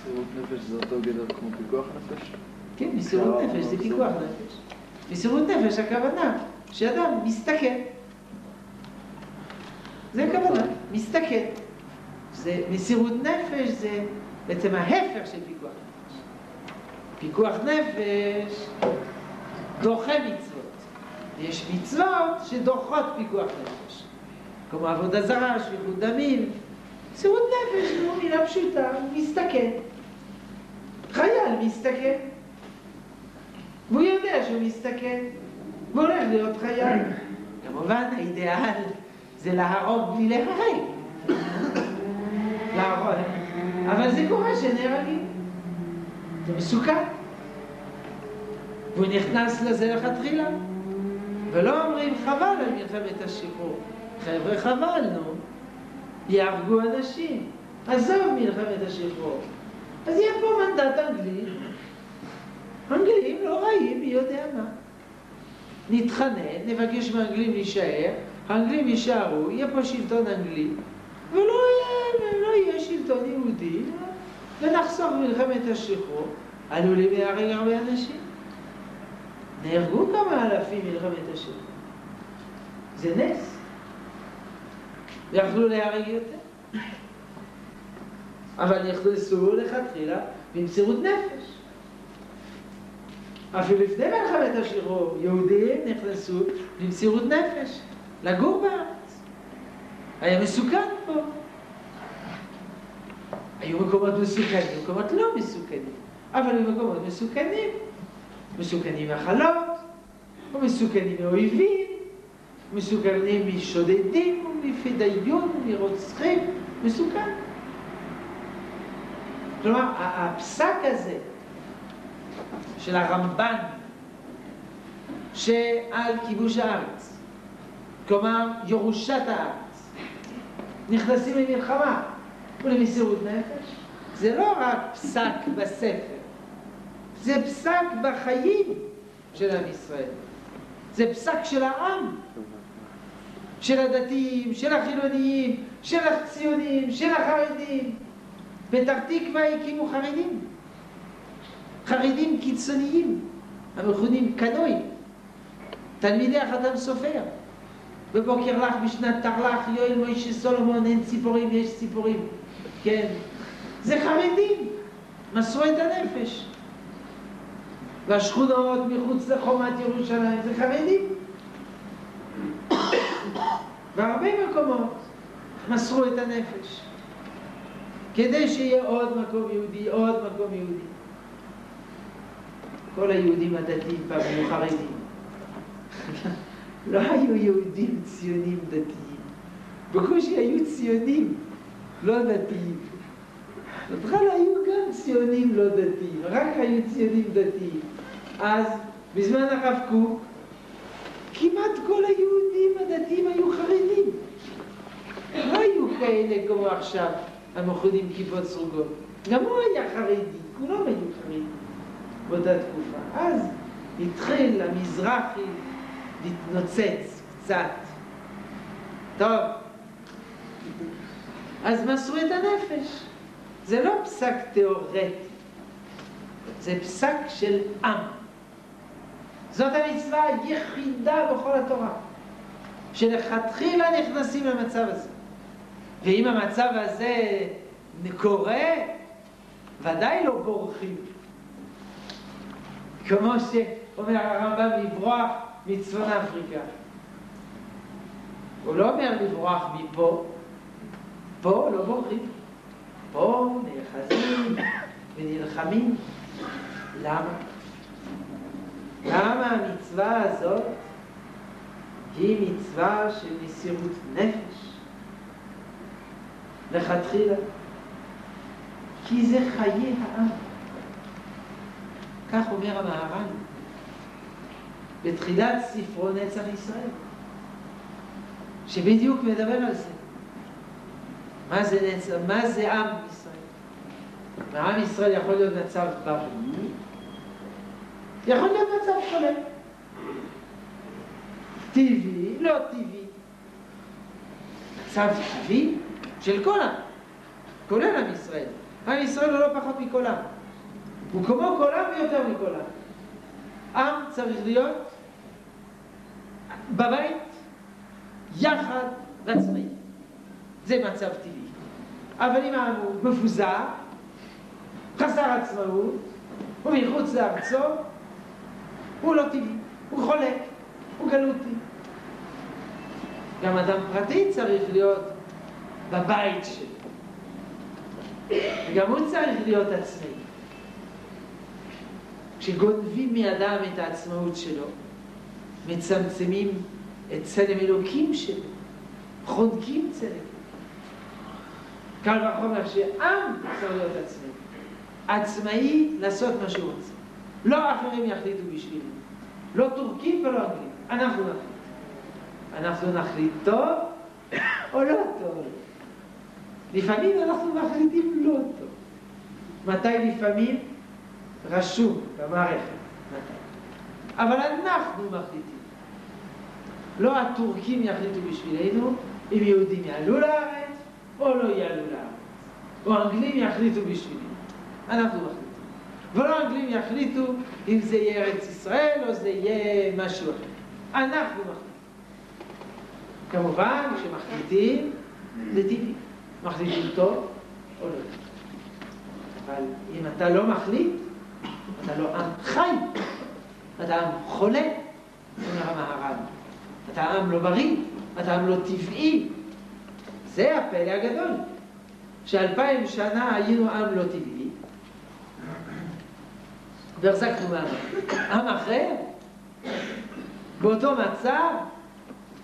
מסירות נפש זה אותו גדר כמו פיקוח נפש? כן, מסירות נפש זה פיקוח נפש. מסירות נפש הכוונה שאדם מסתכל. זה הכוונה, מסתכל. זה מסירות נפש זה בעצם ההפך של פיקוח נפש. פיקוח נפש דוחה מצוות. יש מצוות שדוחות פיקוח נפש. כמו עבודה זרה, שפיכות דמים. מסירות נפש, נו, מילה פשוטה, מסתכל. חייל מסתכל. והוא יודע שהוא מסתכל, והוא הולך להיות חייל. כמובן, האידיאל זה להרוג בלי להרג. להרוג. אבל זה קורה שנהרגים. זה מסוכן. והוא נכנס לזה לכתחילה. ולא אומרים חבל על מלחמת השחרור. חבר'ה, חבל, נו. יהרגו אנשים. עזוב מלחמת השחרור. אז יהיה פה מנדט אנגלי. אנגלים לא רעים, מי יודע מה. נתחנן, נבקש מהאנגלים להישאר, האנגלים יישארו, יהיה פה שלטון אנגלי, ולא יהיה, ולא יהיה שלטון יהודי, ונחסוך במלחמת השחרור. עלולים להרג הרבה אנשים. נהרגו כמה אלפים מלחמת השחרור. זה נס. יכלו להיהרג יותר. אבל נכנסו לכתחילה במסירות נפש. אפילו לפני מלחמת השחרור, יהודים נכנסו במסירות נפש לגור בארץ. היה מסוכן פה. היו מקומות מסוכנים, מקומות לא מסוכנים, אבל היו מקומות מסוכנים. מסוכנים מחלות, ומסוכנים מאויבים, מסוכנים משודדים, ומפדאיון, ומרוצחים, מסוכן. כלומר, הפסק הזה של הרמב"ן שעל כיבוש הארץ, כלומר ירושת הארץ, נכנסים למלחמה ולמסירות נפש, זה לא רק פסק בספר, זה פסק בחיים של עם ישראל. זה פסק של העם, של הדתיים, של החילוניים, של הציונים, של החרדים. פתח תקווה הקימו חרדים. חרדים קיצוניים, המכונים קנואים, תלמידי החתם סופר. בבוקר לך בשנת תרל"ח, יואל מוישה סולומון, אין ציפורים, יש ציפורים. כן, זה חרדים, מסרו את הנפש. והשכונות מחוץ לחומת ירושלים זה חרדים. והרבה מקומות מסרו את הנפש. כדי שיהיה עוד מקום יהודי, עוד מקום יהודי. כל היהודים הדתיים פעם היו חרדים. לא היו יהודים ציונים דתיים. בקושי היו ציונים, לא דתיים. בכלל היו גם ציונים לא דתיים, רק היו ציונים דתיים. אז בזמן הרב קוק, כמעט כל היהודים הדתיים היו חרדים. לא היו כאלה כמו עכשיו, המכונים כיפות סרוגות. גם הוא היה חרדי, כולם היו חרדים באותה תקופה. אז התחיל המזרחי להתנוצץ קצת. טוב, אז מסרו את הנפש. זה לא פסק תיאורטי, זה פסק של עם. זאת המצווה היחידה בכל התורה, שלכתחילה נכנסים למצב הזה. ואם המצב הזה קורה, ודאי לא בורחים. כמו שאומר הרמב"ם, לברוח מצפון אפריקה. הוא לא אומר לברוח מפה, פה לא בורחים. פה נאחזים ונלחמים. למה? למה המצווה הזאת היא מצווה של מסירות נפש? לכתחילה. כי זה חיי העם. כך אומר המהר"ל בתחילת ספרו נצח ישראל, שבדיוק מדבר על זה. מה זה, נצח, מה זה עם ישראל? ועם ישראל יכול להיות מצב בריא, יכול להיות מצב חולה. טבעי, לא טבעי. מצב טבעי של כל עם, כולל עם ישראל. עם ישראל הוא לא פחות מכל עם. הוא כמו כל עם ויותר מכל עם. עם צריך להיות בבית, יחד ועצמאי. זה מצב טבעי. אבל אם העם הוא מפוזר, חסר עצמאות, הוא מחוץ לארצו, הוא לא טבעי, הוא חולק, הוא גלותי. גם אדם פרטי צריך להיות בבית שלו. וגם הוא צריך להיות עצמאי. כשגונבים מאדם את העצמאות שלו, מצמצמים את צלם אלוקים שלו, חונקים צלם. קל וחומר שעם צריך להיות עצמאי. עצמאי לעשות מה שהוא רוצה. לא אחרים יחליטו בשבילו. לא טורקים ולא אנגלים. אנחנו נחליט. אנחנו נחליט טוב או לא טוב. לפעמים אנחנו מחליטים לא טוב. מתי לפעמים? רשום במערכת. אבל אנחנו מחליטים. לא הטורקים יחליטו בשבילנו אם יהודים יעלו לארץ או לא יעלו לארץ. או האנגלים יחליטו בשבילנו. אנחנו מחליטים. ולא האנגלים יחליטו אם זה יהיה ארץ ישראל או זה יהיה משהו אחר. אנחנו מחליטים. כמובן, כשמחליטים, זה טבעי. מחליטים טוב או לא. אבל אם אתה לא מחליט, אתה לא עם חי, אתה עם חולה, אומר המהר"ל. אתה עם לא בריא, אתה עם לא טבעי. זה הפלא הגדול. שאלפיים שנה היינו עם לא טבעי, והחזקנו מעמד. עם אחר, באותו מצב,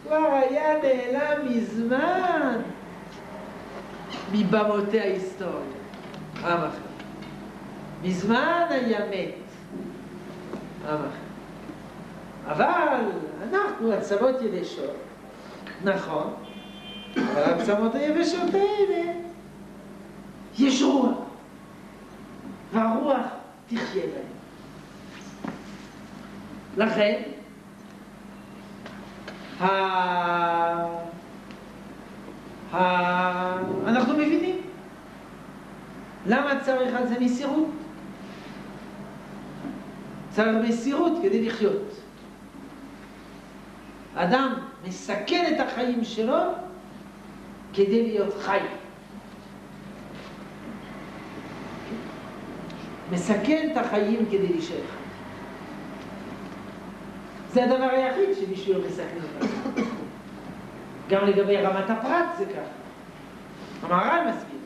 כבר היה נעלם מזמן מבמותי ההיסטוריה. עם אחר. מזמן היה מת. עם אחר. אבל אנחנו עצמות יבשות, נכון, אבל העצמות היבשות האלה, יש רוח, והרוח תחיה בהם. לכן, ה... ה... אנחנו מבינים למה צריך על זה מסירות. צריך מסירות כדי לחיות. אדם מסכן את החיים שלו כדי להיות חי. מסכן את החיים כדי להישאר חי. זה הדבר היחיד שמישהו לא מסכן החיים. גם לגבי רמת הפרט זה ככה. המהר"ל מסביר.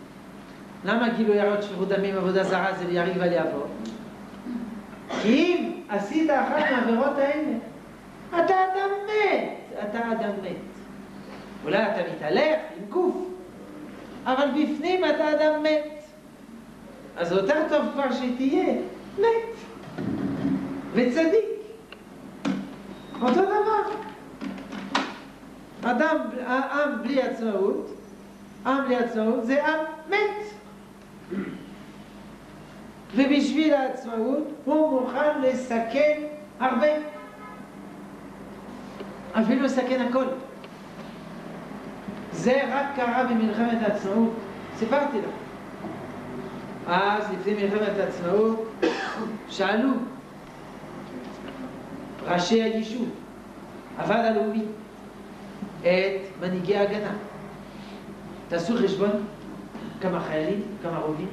למה גילוי עריות שפיכות דמים עבודה זרה זה ליריב ועל יעבור? כי אם עשית אחת מהעבירות האלה, אתה אדם מת, אתה אדם מת. אולי אתה מתהלך עם גוף, אבל בפנים אתה אדם מת. אז יותר טוב כבר שתהיה מת וצדיק. אותו דבר. אדם, עם בלי עצמאות, עם בלי עצמאות זה עם מת. ובשביל העצמאות הוא מוכן לסכן הרבה. אפילו לסכן הכל. זה רק קרה במלחמת העצמאות. סיפרתי לך. אז לפני מלחמת העצמאות שאלו ראשי היישוב, הוועד הלאומי, את מנהיגי ההגנה. תעשו חשבון כמה חיילים, כמה רובים.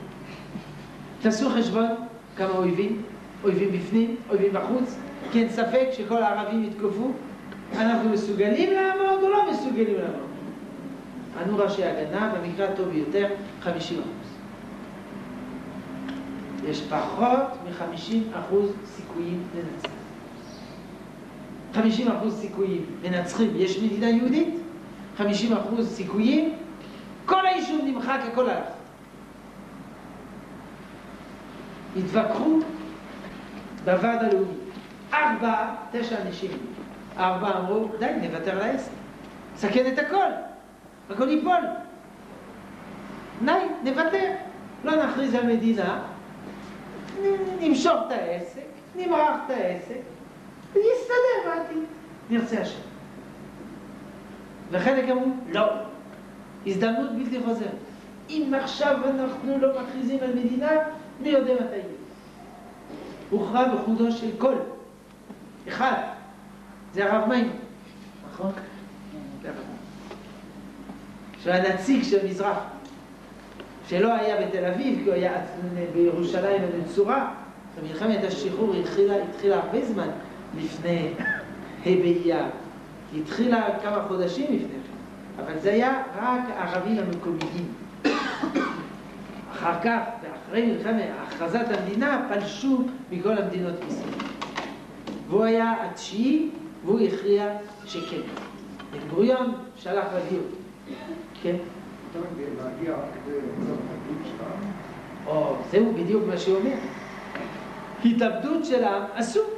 תעשו חשבון כמה אויבים, אויבים בפנים, אויבים בחוץ, כי אין ספק שכל הערבים יתקפו. אנחנו מסוגלים לעמוד או לא מסוגלים לעמוד? ענו ראשי הגנה, במקרה הטוב ביותר, 50 יש פחות מ-50 סיכויים לנצח. 50 סיכויים מנצחים, יש מדינה יהודית, 50 סיכויים, כל היישוב נמחק, הכל הלך. התווכחו בוועד הלאומי. ארבע, תשע אנשים. ארבע אמרו, די, נוותר על העסק. סכן את הכל, הכל ייפול. די, נוותר. לא נכריז על מדינה, נמשוך את העסק, נמרח את העסק, ויסתדר בעתיד. נרצה השם. וחלק אמרו, לא, הזדמנות בלתי חוזרת. אם עכשיו אנחנו לא מכריזים על מדינה, מי יודע מתי יהיה. הוכרע בחודו של כל. אחד, זה הרב מים, נכון? שהוא הנציג של מזרח, שלא היה בתל אביב, כי הוא היה בירושלים בנצורה. מלחמת השחרור התחילה, התחילה הרבה זמן לפני ה' באייר. היא התחילה כמה חודשים לפני כן, אבל זה היה רק הערבים המקומיים. אחר כך, ואחרי מלחמת הכרזת המדינה, פלשו מכל המדינות ישראל. והוא היה התשיעי, והוא הכריע שכן. בן גוריון שלח לדיון. כן? או, זהו בדיוק מה שהוא אומר. התאבדות של העם אסור.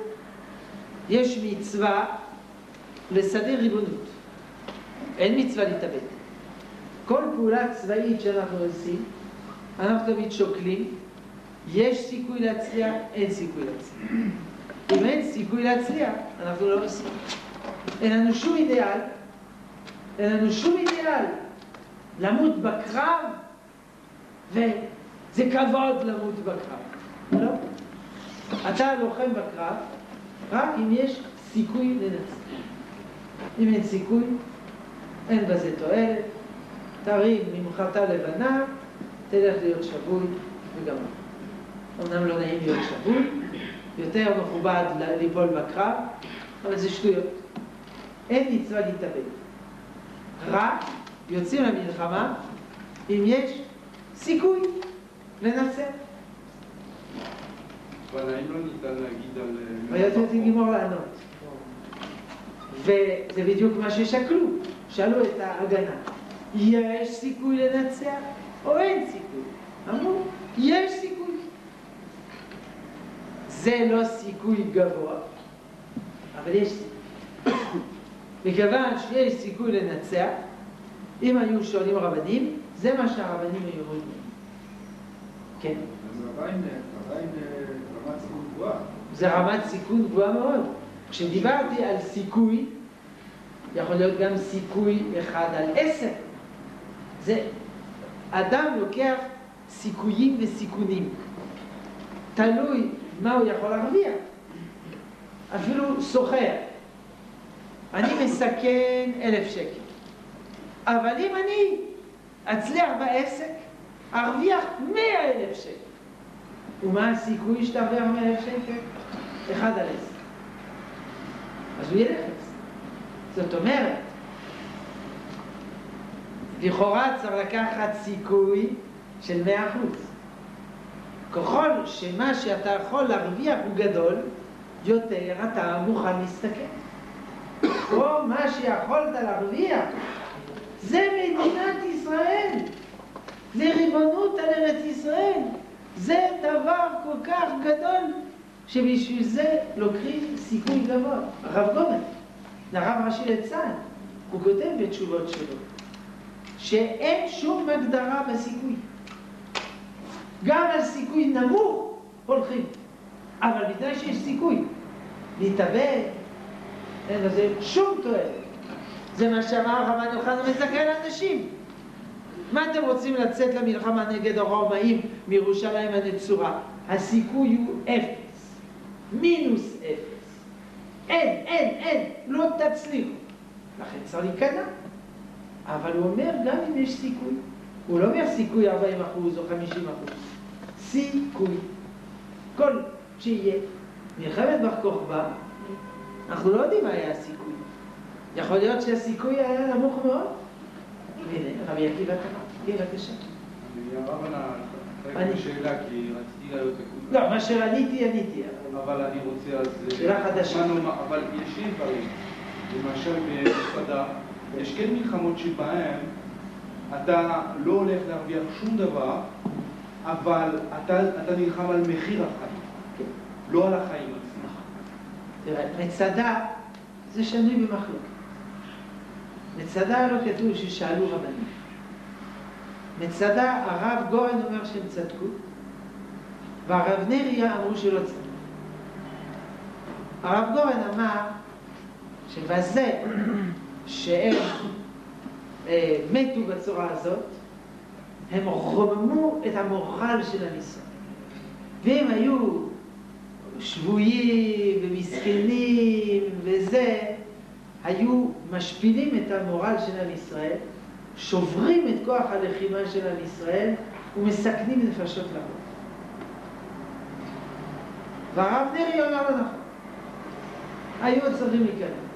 יש מצווה לסדר ריבונות. אין מצווה להתאבד. כל פעולה צבאית שאנחנו עושים, אנחנו תמיד שוקלים, יש סיכוי להצליח, אין סיכוי להצליח. אם אין סיכוי להצליח, אנחנו לא עושים. אין לנו שום אידיאל, אין לנו שום אידיאל למות בקרב, וזה כבוד למות בקרב. לא. אתה לוחם בקרב רק אם יש סיכוי לנצח. אם אין סיכוי, אין בזה תועלת. תרים ממחרתה לבנה, תלך להיות שבוי וגמר. אמנם לא נעים להיות שבוי, יותר מכובד ליפול בקרב, אבל זה שטויות. אין מצווה להתאבד. רק יוצאים למלחמה אם יש סיכוי לנצח. אבל האם לא ניתן להגיד על... היה צריך לגמור לענות. וזה בדיוק מה ששקלו. שאלו את ההגנה, יש סיכוי לנצח או אין סיכוי? אמרו, יש סיכוי. זה לא סיכוי גבוה, אבל יש סיכוי. מכיוון שיש סיכוי לנצח, אם היו שואלים רבנים, זה מה שהרבנים היו אומרים. כן. אז רמת סיכון גבוהה. זה רמת סיכון גבוהה מאוד. כשדיברתי על סיכוי, יכול להיות גם סיכוי אחד על עשר. זה, אדם לוקח סיכויים וסיכונים. תלוי מה הוא יכול להרוויח. אפילו סוחר. אני מסכן אלף שקל. אבל אם אני אצליח בעסק, ארוויח מאה אלף שקל. ומה הסיכוי שתרוויח מאה אלף שקל? אחד על עשר. אז הוא ילך לזה. זאת אומרת, לכאורה צריך לקחת סיכוי של מאה אחוז. ככל שמה שאתה יכול להרוויח הוא גדול, יותר אתה מוכן להסתכל. או מה שיכולת להרוויח זה מדינת ישראל, זה ריבונות על ארץ ישראל, זה דבר כל כך גדול שבשביל זה לוקחים סיכוי גבוה. הרב גומר, זה הרב ראשי לצה"ל, הוא כותב בתשובות שלו, שאין שום הגדרה בסיכוי. גם על סיכוי נמוך הולכים, אבל בתנאי שיש סיכוי להתאבד, אין לזה שום תועלת. זה מה שאמר רבן יוחנן מזכה לאנשים. מה אתם רוצים לצאת למלחמה נגד הרומאים מירושלים הנצורה? הסיכוי הוא אפס, מינוס אפס. אין, אין, אין, לא תצליחו. לכן צריך להיכנע. אבל הוא אומר, גם אם יש סיכוי, הוא לא אומר סיכוי 40 אחוז או 50 אחוז, סיכוי. כל שיהיה מלחמת בר כוכבא, אנחנו לא יודעים מה היה הסיכוי. יכול להיות שהסיכוי היה נמוך מאוד. הנה, רבי עקיבא קרא. בבקשה. אני שאלה, כי רציתי להיות... לא, מה שעניתי, עניתי. אבל אני רוצה אז... שאלה חדשה. אבל יש שני דברים. למשל במסעדה, יש כן מלחמות שבהן אתה לא הולך להרוויח שום דבר, אבל אתה, אתה נלחם על מחיר החיים, כן. לא על החיים עצמם. תראה, מצדה זה שנוי במחלוקת. מצדה לא כתוב ששאלו רבנים. מצדה הרב גורן אומר שהם צדקו, והרב נריה אמרו שלא צדקו. הרב גורן אמר שבזה שהם אה, מתו בצורה הזאת, הם רוממו את המורל של עם. והם היו שבויים ומסכנים וזה, היו משפילים את המורל של עם ישראל, שוברים את כוח הלחימה של עם ישראל ומסכנים נפשות לרוב. והרב נרי אומר לו נכון, היו צריכים להיכנס.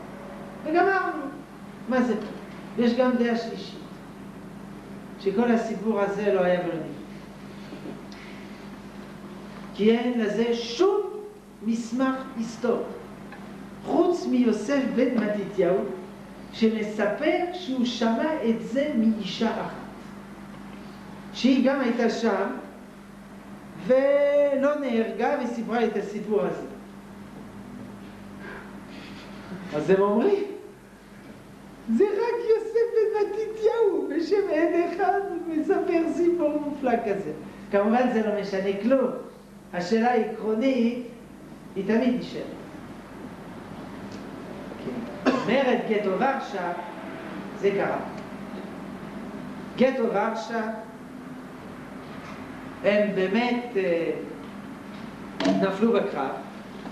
וגמרנו. מה זה טוב? ויש גם דעה שלישית, שכל הסיפור הזה לא היה ולא. כי אין לזה שום מסמך היסטורי, חוץ מיוסף בן מתתיהו, שמספר שהוא שמע את זה מאישה אחת, שהיא גם הייתה שם ולא נהרגה וסיפרה את הסיפור הזה. אז הם אומרים, זה רק יוסף בן מתתיהו, בשם עד אחד מספר סיפור מופלא כזה. כמובן זה לא משנה כלום. השאלה העקרונית היא תמיד נשארת. מרד גטו ורשה, זה קרה. גטו ורשה, הם באמת אה, נפלו בקרב,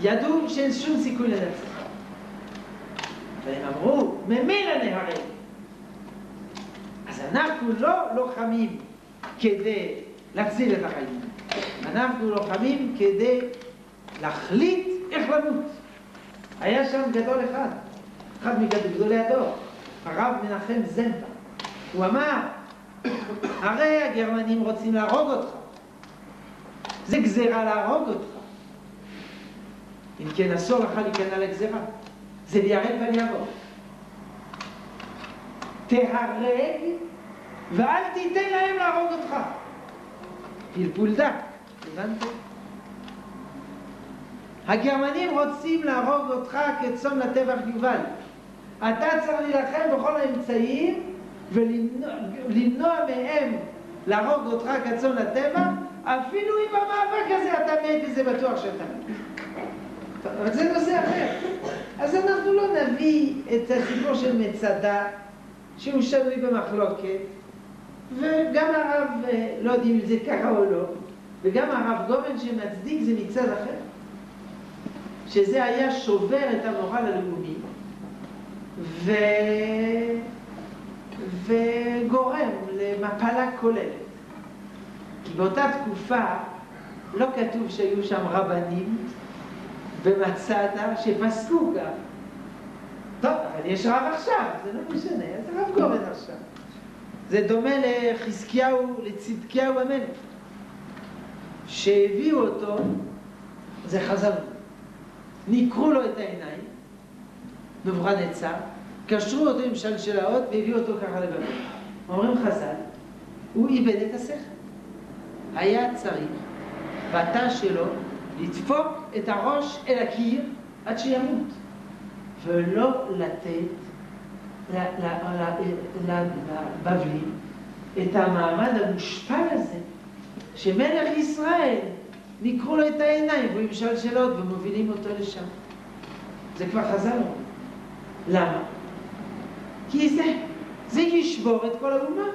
ידעו שאין שום סיכוי לנצח. והם אמרו, ממילא נהרג. אז אנחנו לא לוחמים כדי להציל את החיים. אנחנו לוחמים כדי להחליט איך למות. היה שם גדול אחד, אחד מגדולי הדור, הרב מנחם זנטה. הוא אמר, הרי הגרמנים רוצים להרוג אותך. זה גזירה להרוג אותך. אם כן, אסור לך להיכנע לגזירה. זה ליהרג וליעבור. תהרג ואל תיתן להם להרוג אותך. פלפול דק, הבנתם? הגרמנים רוצים להרוג אותך כצאן לטבח יובל. אתה צריך להילחם בכל האמצעים ולמנוע מהם להרוג אותך כצאן לטבח, אפילו אם במאבק הזה אתה מת וזה בטוח שאתה מת. אבל זה נושא אחר. אז אנחנו לא נביא את הסיפור של מצדה, שהוא שנוי במחלוקת, וגם הרב אה, לא יודעים אם זה ככה או לא, וגם הרב גורן שמצדיק זה מצד אחר. שזה היה שובר את המורל הלאומי ו... וגורם למפלה כוללת. כי באותה תקופה לא כתוב שהיו שם רבנים, ומצאת שפסקו גם. טוב, אבל יש רב עכשיו, זה לא משנה, אז רב גורן עכשיו. זה דומה לחזקיהו, לצדקיהו המלך, שהביאו אותו, זה חזר, ניקרו לו את העיניים, נבוכדנצר, קשרו אותו עם שלשלאות והביאו אותו ככה לבבל. אומרים חז"ל, הוא איבד את השכל. היה צריך בתא שלו לדפוק את הראש אל הקיר עד שימות, ולא לתת לבבלים את המעמד המושפל הזה, שמלך ישראל, ניקחו לו את העיניים והוא עם שלשלות ומובילים אותו לשם. זה כבר חז"ל אומרים. למה? כי זה, זה ישבור את כל האומה.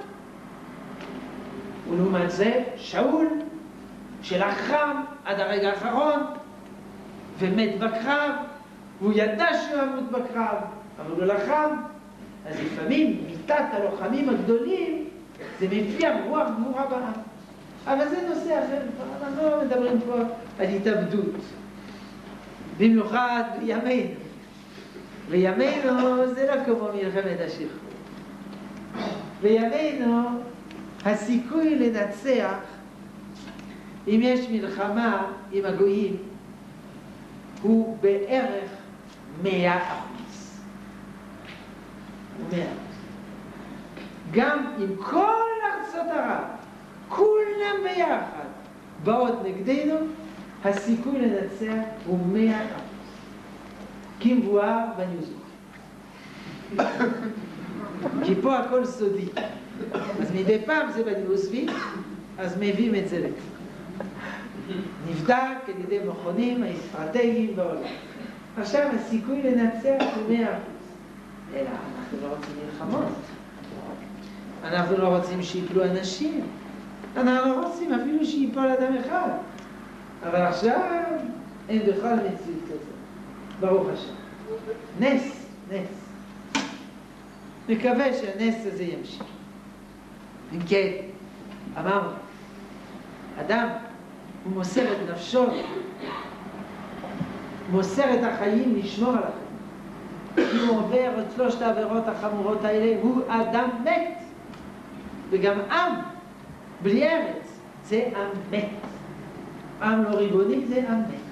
ולעומת זה, שאול, שלחם עד הרגע האחרון, ומת בקרב, והוא ידע שהוא ימות בקרב, אבל הוא לחם. אז לפעמים מיתת הלוחמים הגדולים, זה מפיח רוח גבורה בעם. אבל זה נושא אחר, אנחנו לא מדברים פה על התאבדות. במיוחד בימינו. בימינו זה לא כמו מלחמת השחרור. בימינו הסיכוי לנצח, אם יש מלחמה עם הגויים, הוא בערך מאה אחוז. מאה גם אם כל ארצות ערב, כולם ביחד, באות נגדנו, הסיכוי לנצח הוא מאה אחוז. כמבואר בניוזוק. כי פה הכל סודי. אז מדי פעם זה בניוזוויק, אז מביאים את זה לכאן. נבדק על ידי מכונים האסטרטגיים בעולם. עכשיו הסיכוי לנצח הוא מאה אחוז. אלא אנחנו לא רוצים מלחמות. אנחנו לא רוצים שיפלו אנשים. אנחנו לא רוצים אפילו שיפול אדם אחד. אבל עכשיו אין בכלל מציאות כזאת. ברוך השם. נס, נס. נקווה שהנס הזה ימשיך. אם כן, אמרנו, אדם הוא מוסר את נפשו, מוסר את החיים לשמור על החיים. אם הוא עובר את שלושת העבירות החמורות האלה, הוא אדם מת. וגם עם בלי ארץ זה עם מת. עם לא ריבוני זה עם מת.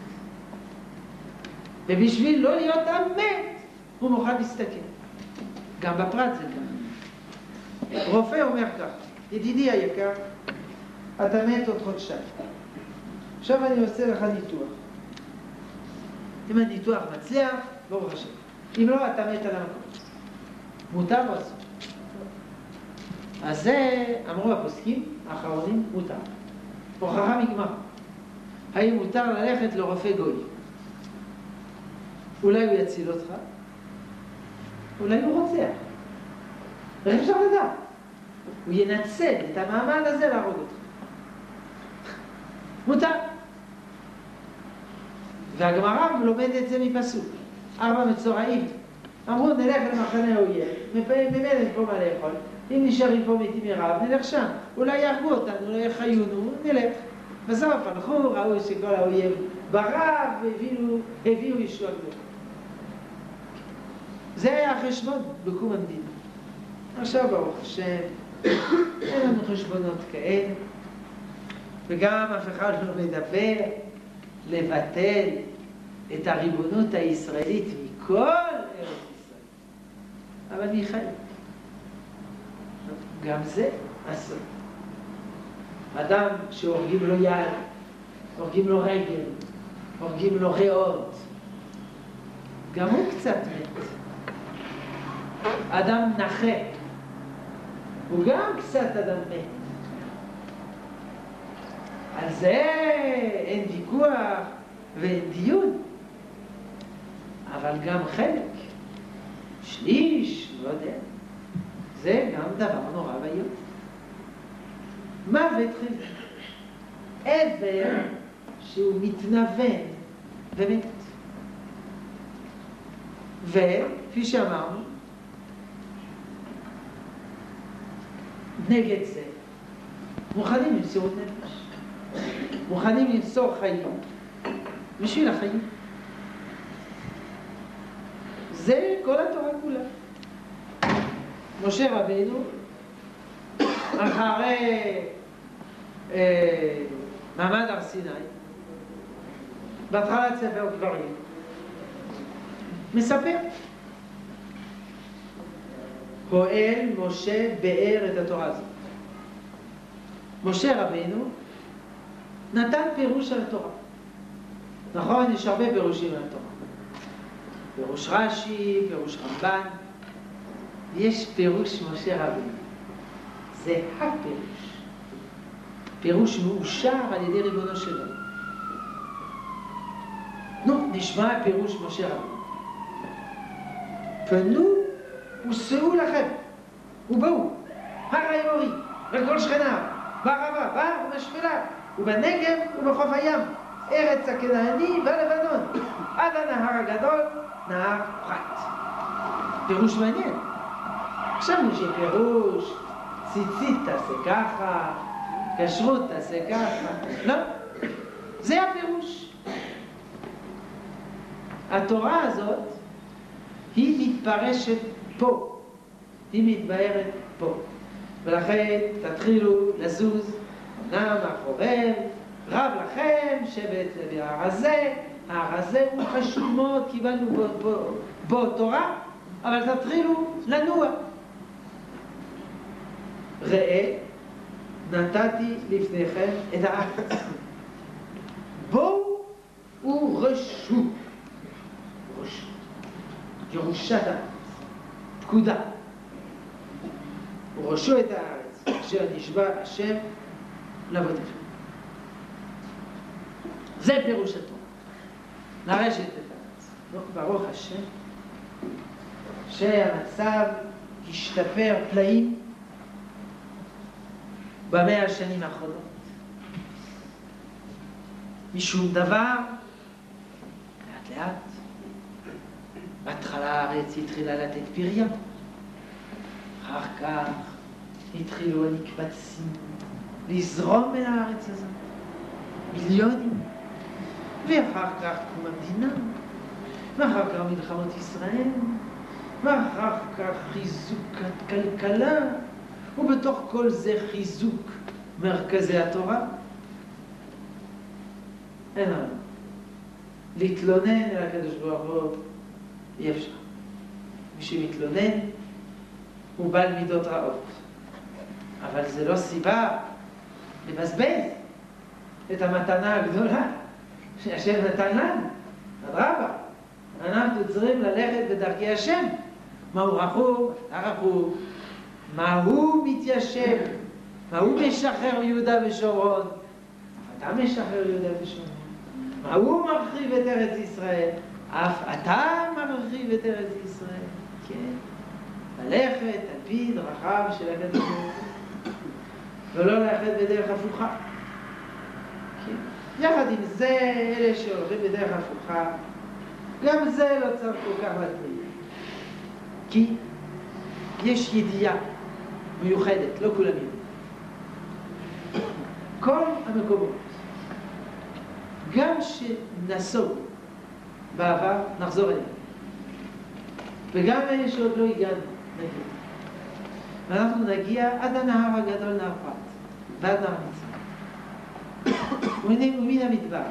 ובשביל לא להיות עם מת, הוא מוכן להסתכל. גם בפרט זה ככה. רופא אומר ככה, ידידי היקר, אתה מת עוד חודשיים. עכשיו אני עושה לך ניתוח. אם הניתוח מצליח, ברוך השם. אם לא, אתה מת על המקום. מותר או אסור? אז זה, אמרו הפוסקים האחרונים, מותר. הוכחה מגמר. האם מותר ללכת לרופא גוי? אולי הוא יציל אותך, אולי הוא רוצח. ואי אפשר לדעת. הוא ינצל את המעמד הזה להרוג אותך. מותר. והגמרא לומדת את זה מפסוק. ארבע מצורעים. אמרו נלך למחנה האויב, ממילא אין פה מה לאכול, אם נשארים פה מתים מרעב, נלך שם. אולי יהרגו אותנו, אולי יחיונו, נלך. בסוף הלכו, ראו שכל האויב ברב, והביאו ישוע גדול. זה היה החשבון בקום המדינה. עכשיו ברוך השם, אין לנו חשבונות כאלה, וגם אף אחד לא מדבר לבטל את הריבונות הישראלית מכל ארץ ישראל. אבל מי חי? גם זה אסור. אדם שהורגים לו יד, הורגים לו רגל, הורגים לו ריאות, גם הוא קצת מת. אדם נכה, הוא גם קצת אדם מת. על זה אין ויכוח ואין דיון, אבל גם חלק, שליש, לא יודע, זה גם דבר נורא ואיום. מוות חלק. עבר שהוא מתנוון ומת. וכפי שאמרנו, נגד זה. מוכנים למסירות נפש. מוכנים למסור חיים בשביל החיים. זה כל התורה כולה. משה רבינו, אחרי אה, מעמד הר סיני, בהתחלת ספר דברים, מספר פועל משה באר את התורה הזאת. משה רבינו נתן פירוש על התורה. נכון, יש הרבה פירושים על התורה. פירוש רש"י, פירוש רמב"ן, יש פירוש משה רבינו. זה הפירוש. פירוש מאושר על ידי ריבונו של עולם. נו, נשמע פירוש משה רבינו. פנו וסעו לכם, ובואו, הר היורי, וכל שכניו, בערבה, בהר ובשפלה, ובנגב ובחוף הים, ארץ הכנעני והלבנון, עד הנהר הגדול, נהר פרת. פירוש מעניין. עכשיו יש פירוש, ציצית תעשה ככה, כשרות תעשה ככה. לא, זה הפירוש. התורה הזאת, היא מתפרשת פה, היא מתבהרת פה. ולכן תתחילו לזוז, אמנם מאחוריהם, רב לכם הזה, ההר הזה הוא חשוב מאוד, קיבלנו בו, בו, בו תורה, אבל תתחילו לנוע. ראה, נתתי לפניכם את הארץ. בואו ורשו. רשו. הארץ. פקודה. ורשו את הארץ, אשר נשבע השם לאבותיכם. זה פירוש התורה. לרשת את הארץ. ברוך השם, שהמצב השתפר פלאים במאה השנים האחרונות. משום דבר, לאט לאט, בהתחלה הארץ התחילה לתת פריה, אחר כך התחילו הנקבצים לזרום בין הארץ הזאת, מיליונים, ואחר כך קום המדינה, ואחר כך מלחמות ישראל, ואחר כך חיזוק הכלכלה, ובתוך כל זה חיזוק מרכזי התורה. אין לנו. להתלונן אל הקדוש ברוך הוא אי אפשר. מי שמתלונן הוא בעל מידות רעות. אבל זה לא סיבה לבזבז את המתנה הגדולה שהשם נתן לנו. אדרבה, אנחנו צריכים ללכת בדרכי השם. מהו רחום? אתה רחום. מה הוא מתיישב? מה הוא משחרר יהודה ושומרון? אתה משחרר יהודה ושומרון. מה הוא מרחיב את ארץ ישראל? אף אתה מרחיב את ארץ ישראל. כן. ללכת על פי דרכיו של הקדוש ברוך הוא. ולא ללכת בדרך הפוכה. כן. יחד עם זה, אלה שהולכים בדרך הפוכה, גם זה לא צריך כל כך להטריד. כי יש ידיעה מיוחדת, לא כולם יודעים. כל המקומות, גם שנסוגו בעבר, נחזור אליהם. וגם אלה שעוד לא הגענו, נגיע. ואנחנו נגיע עד הנהר הגדול, נהר פרת, ועד נהר מצרים. ומן המדבר,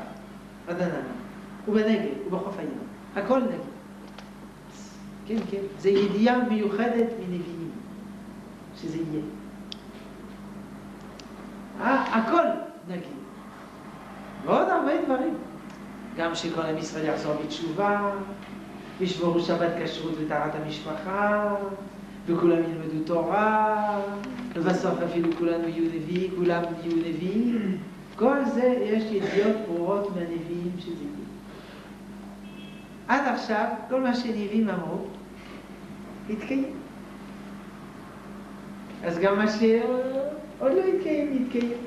עד הנהר, ובנגב, ובחוף הים. הכל נגב. כן, כן. זה ידיעה מיוחדת מנביאים. שזה יהיה. הכל נגיד. ועוד הרבה דברים. גם שכל עם ישראל יחזור בתשובה, וישברו שבת כשרות וטהרת המשפחה, וכולם ילמדו תורה, ובסוף אפילו כולנו יהיו נביאים, כולם יהיו נביאים. כל זה יש ידיעות ברורות מהנביאים יהיה. עד עכשיו, כל מה שנביאים אמרו, התקיים. אז גם מה שעוד לא התקיים, יתקיים.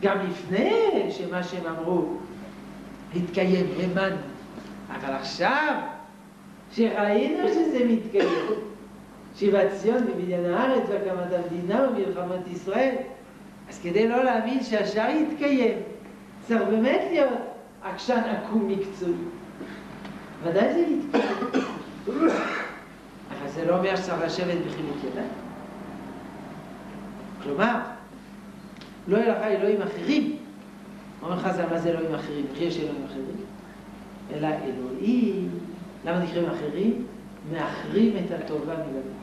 גם לפני שמה שהם אמרו התקיים, האמנו. אבל עכשיו, שראינו שזה מתקיים, שיבת ציון ובניין הארץ והקמת המדינה ומלחמת ישראל, אז כדי לא להאמין שהשאר יתקיים, צריך באמת להיות עקשן עקום מקצועי. ודאי זה יתקיים. אבל זה לא אומר שצריך לשבת בחילוק ידיים. כלומר, לא יהיה לך אלוהים אחרים. אומר חז"ל, מה זה אלוהים אחרים? וכי יש אלוהים אחרים? אלא אלוהים, למה נקראים אחרים? מאחרים את הטובה מלמעלה.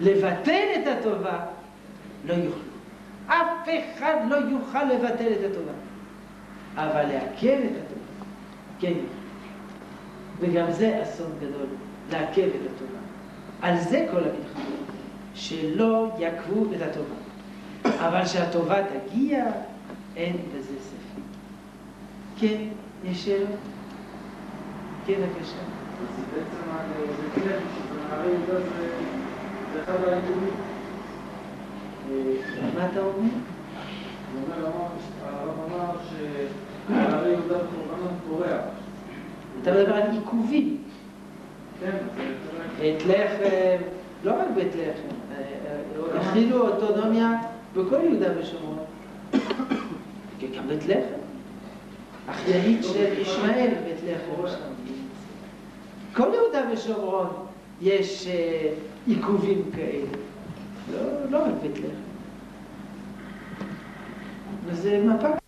לבטל את הטובה לא יוכלו. אף אחד לא יוכל לבטל את הטובה. אבל לעכב את הטובה, כן. וגם זה אסון גדול, לעכב את הטובה. על זה כל המלחמה, שלא יעכבו את הטובה. אבל שהטובה תגיע, אין בזה ספק. כן, יש שאלות? כן, בבקשה. אז בעצם זה כן, הרי יהודה זה אחד העיתונים. מה אתה אומר? הרב אמר שהרי יהודה קורבנות פורח. אתה מדבר על עיכובים. כן, בית לחם, לא רק בית לחם, אה, אה, הכילו אוטונומיה בכל יהודה ושומרון. גם בית לחם. אחיינית של ישמעאל, בית לחם. כל יהודה ושומרון יש אה, עיכובים כאלה. לא, לא רק בית לחם. וזה מפה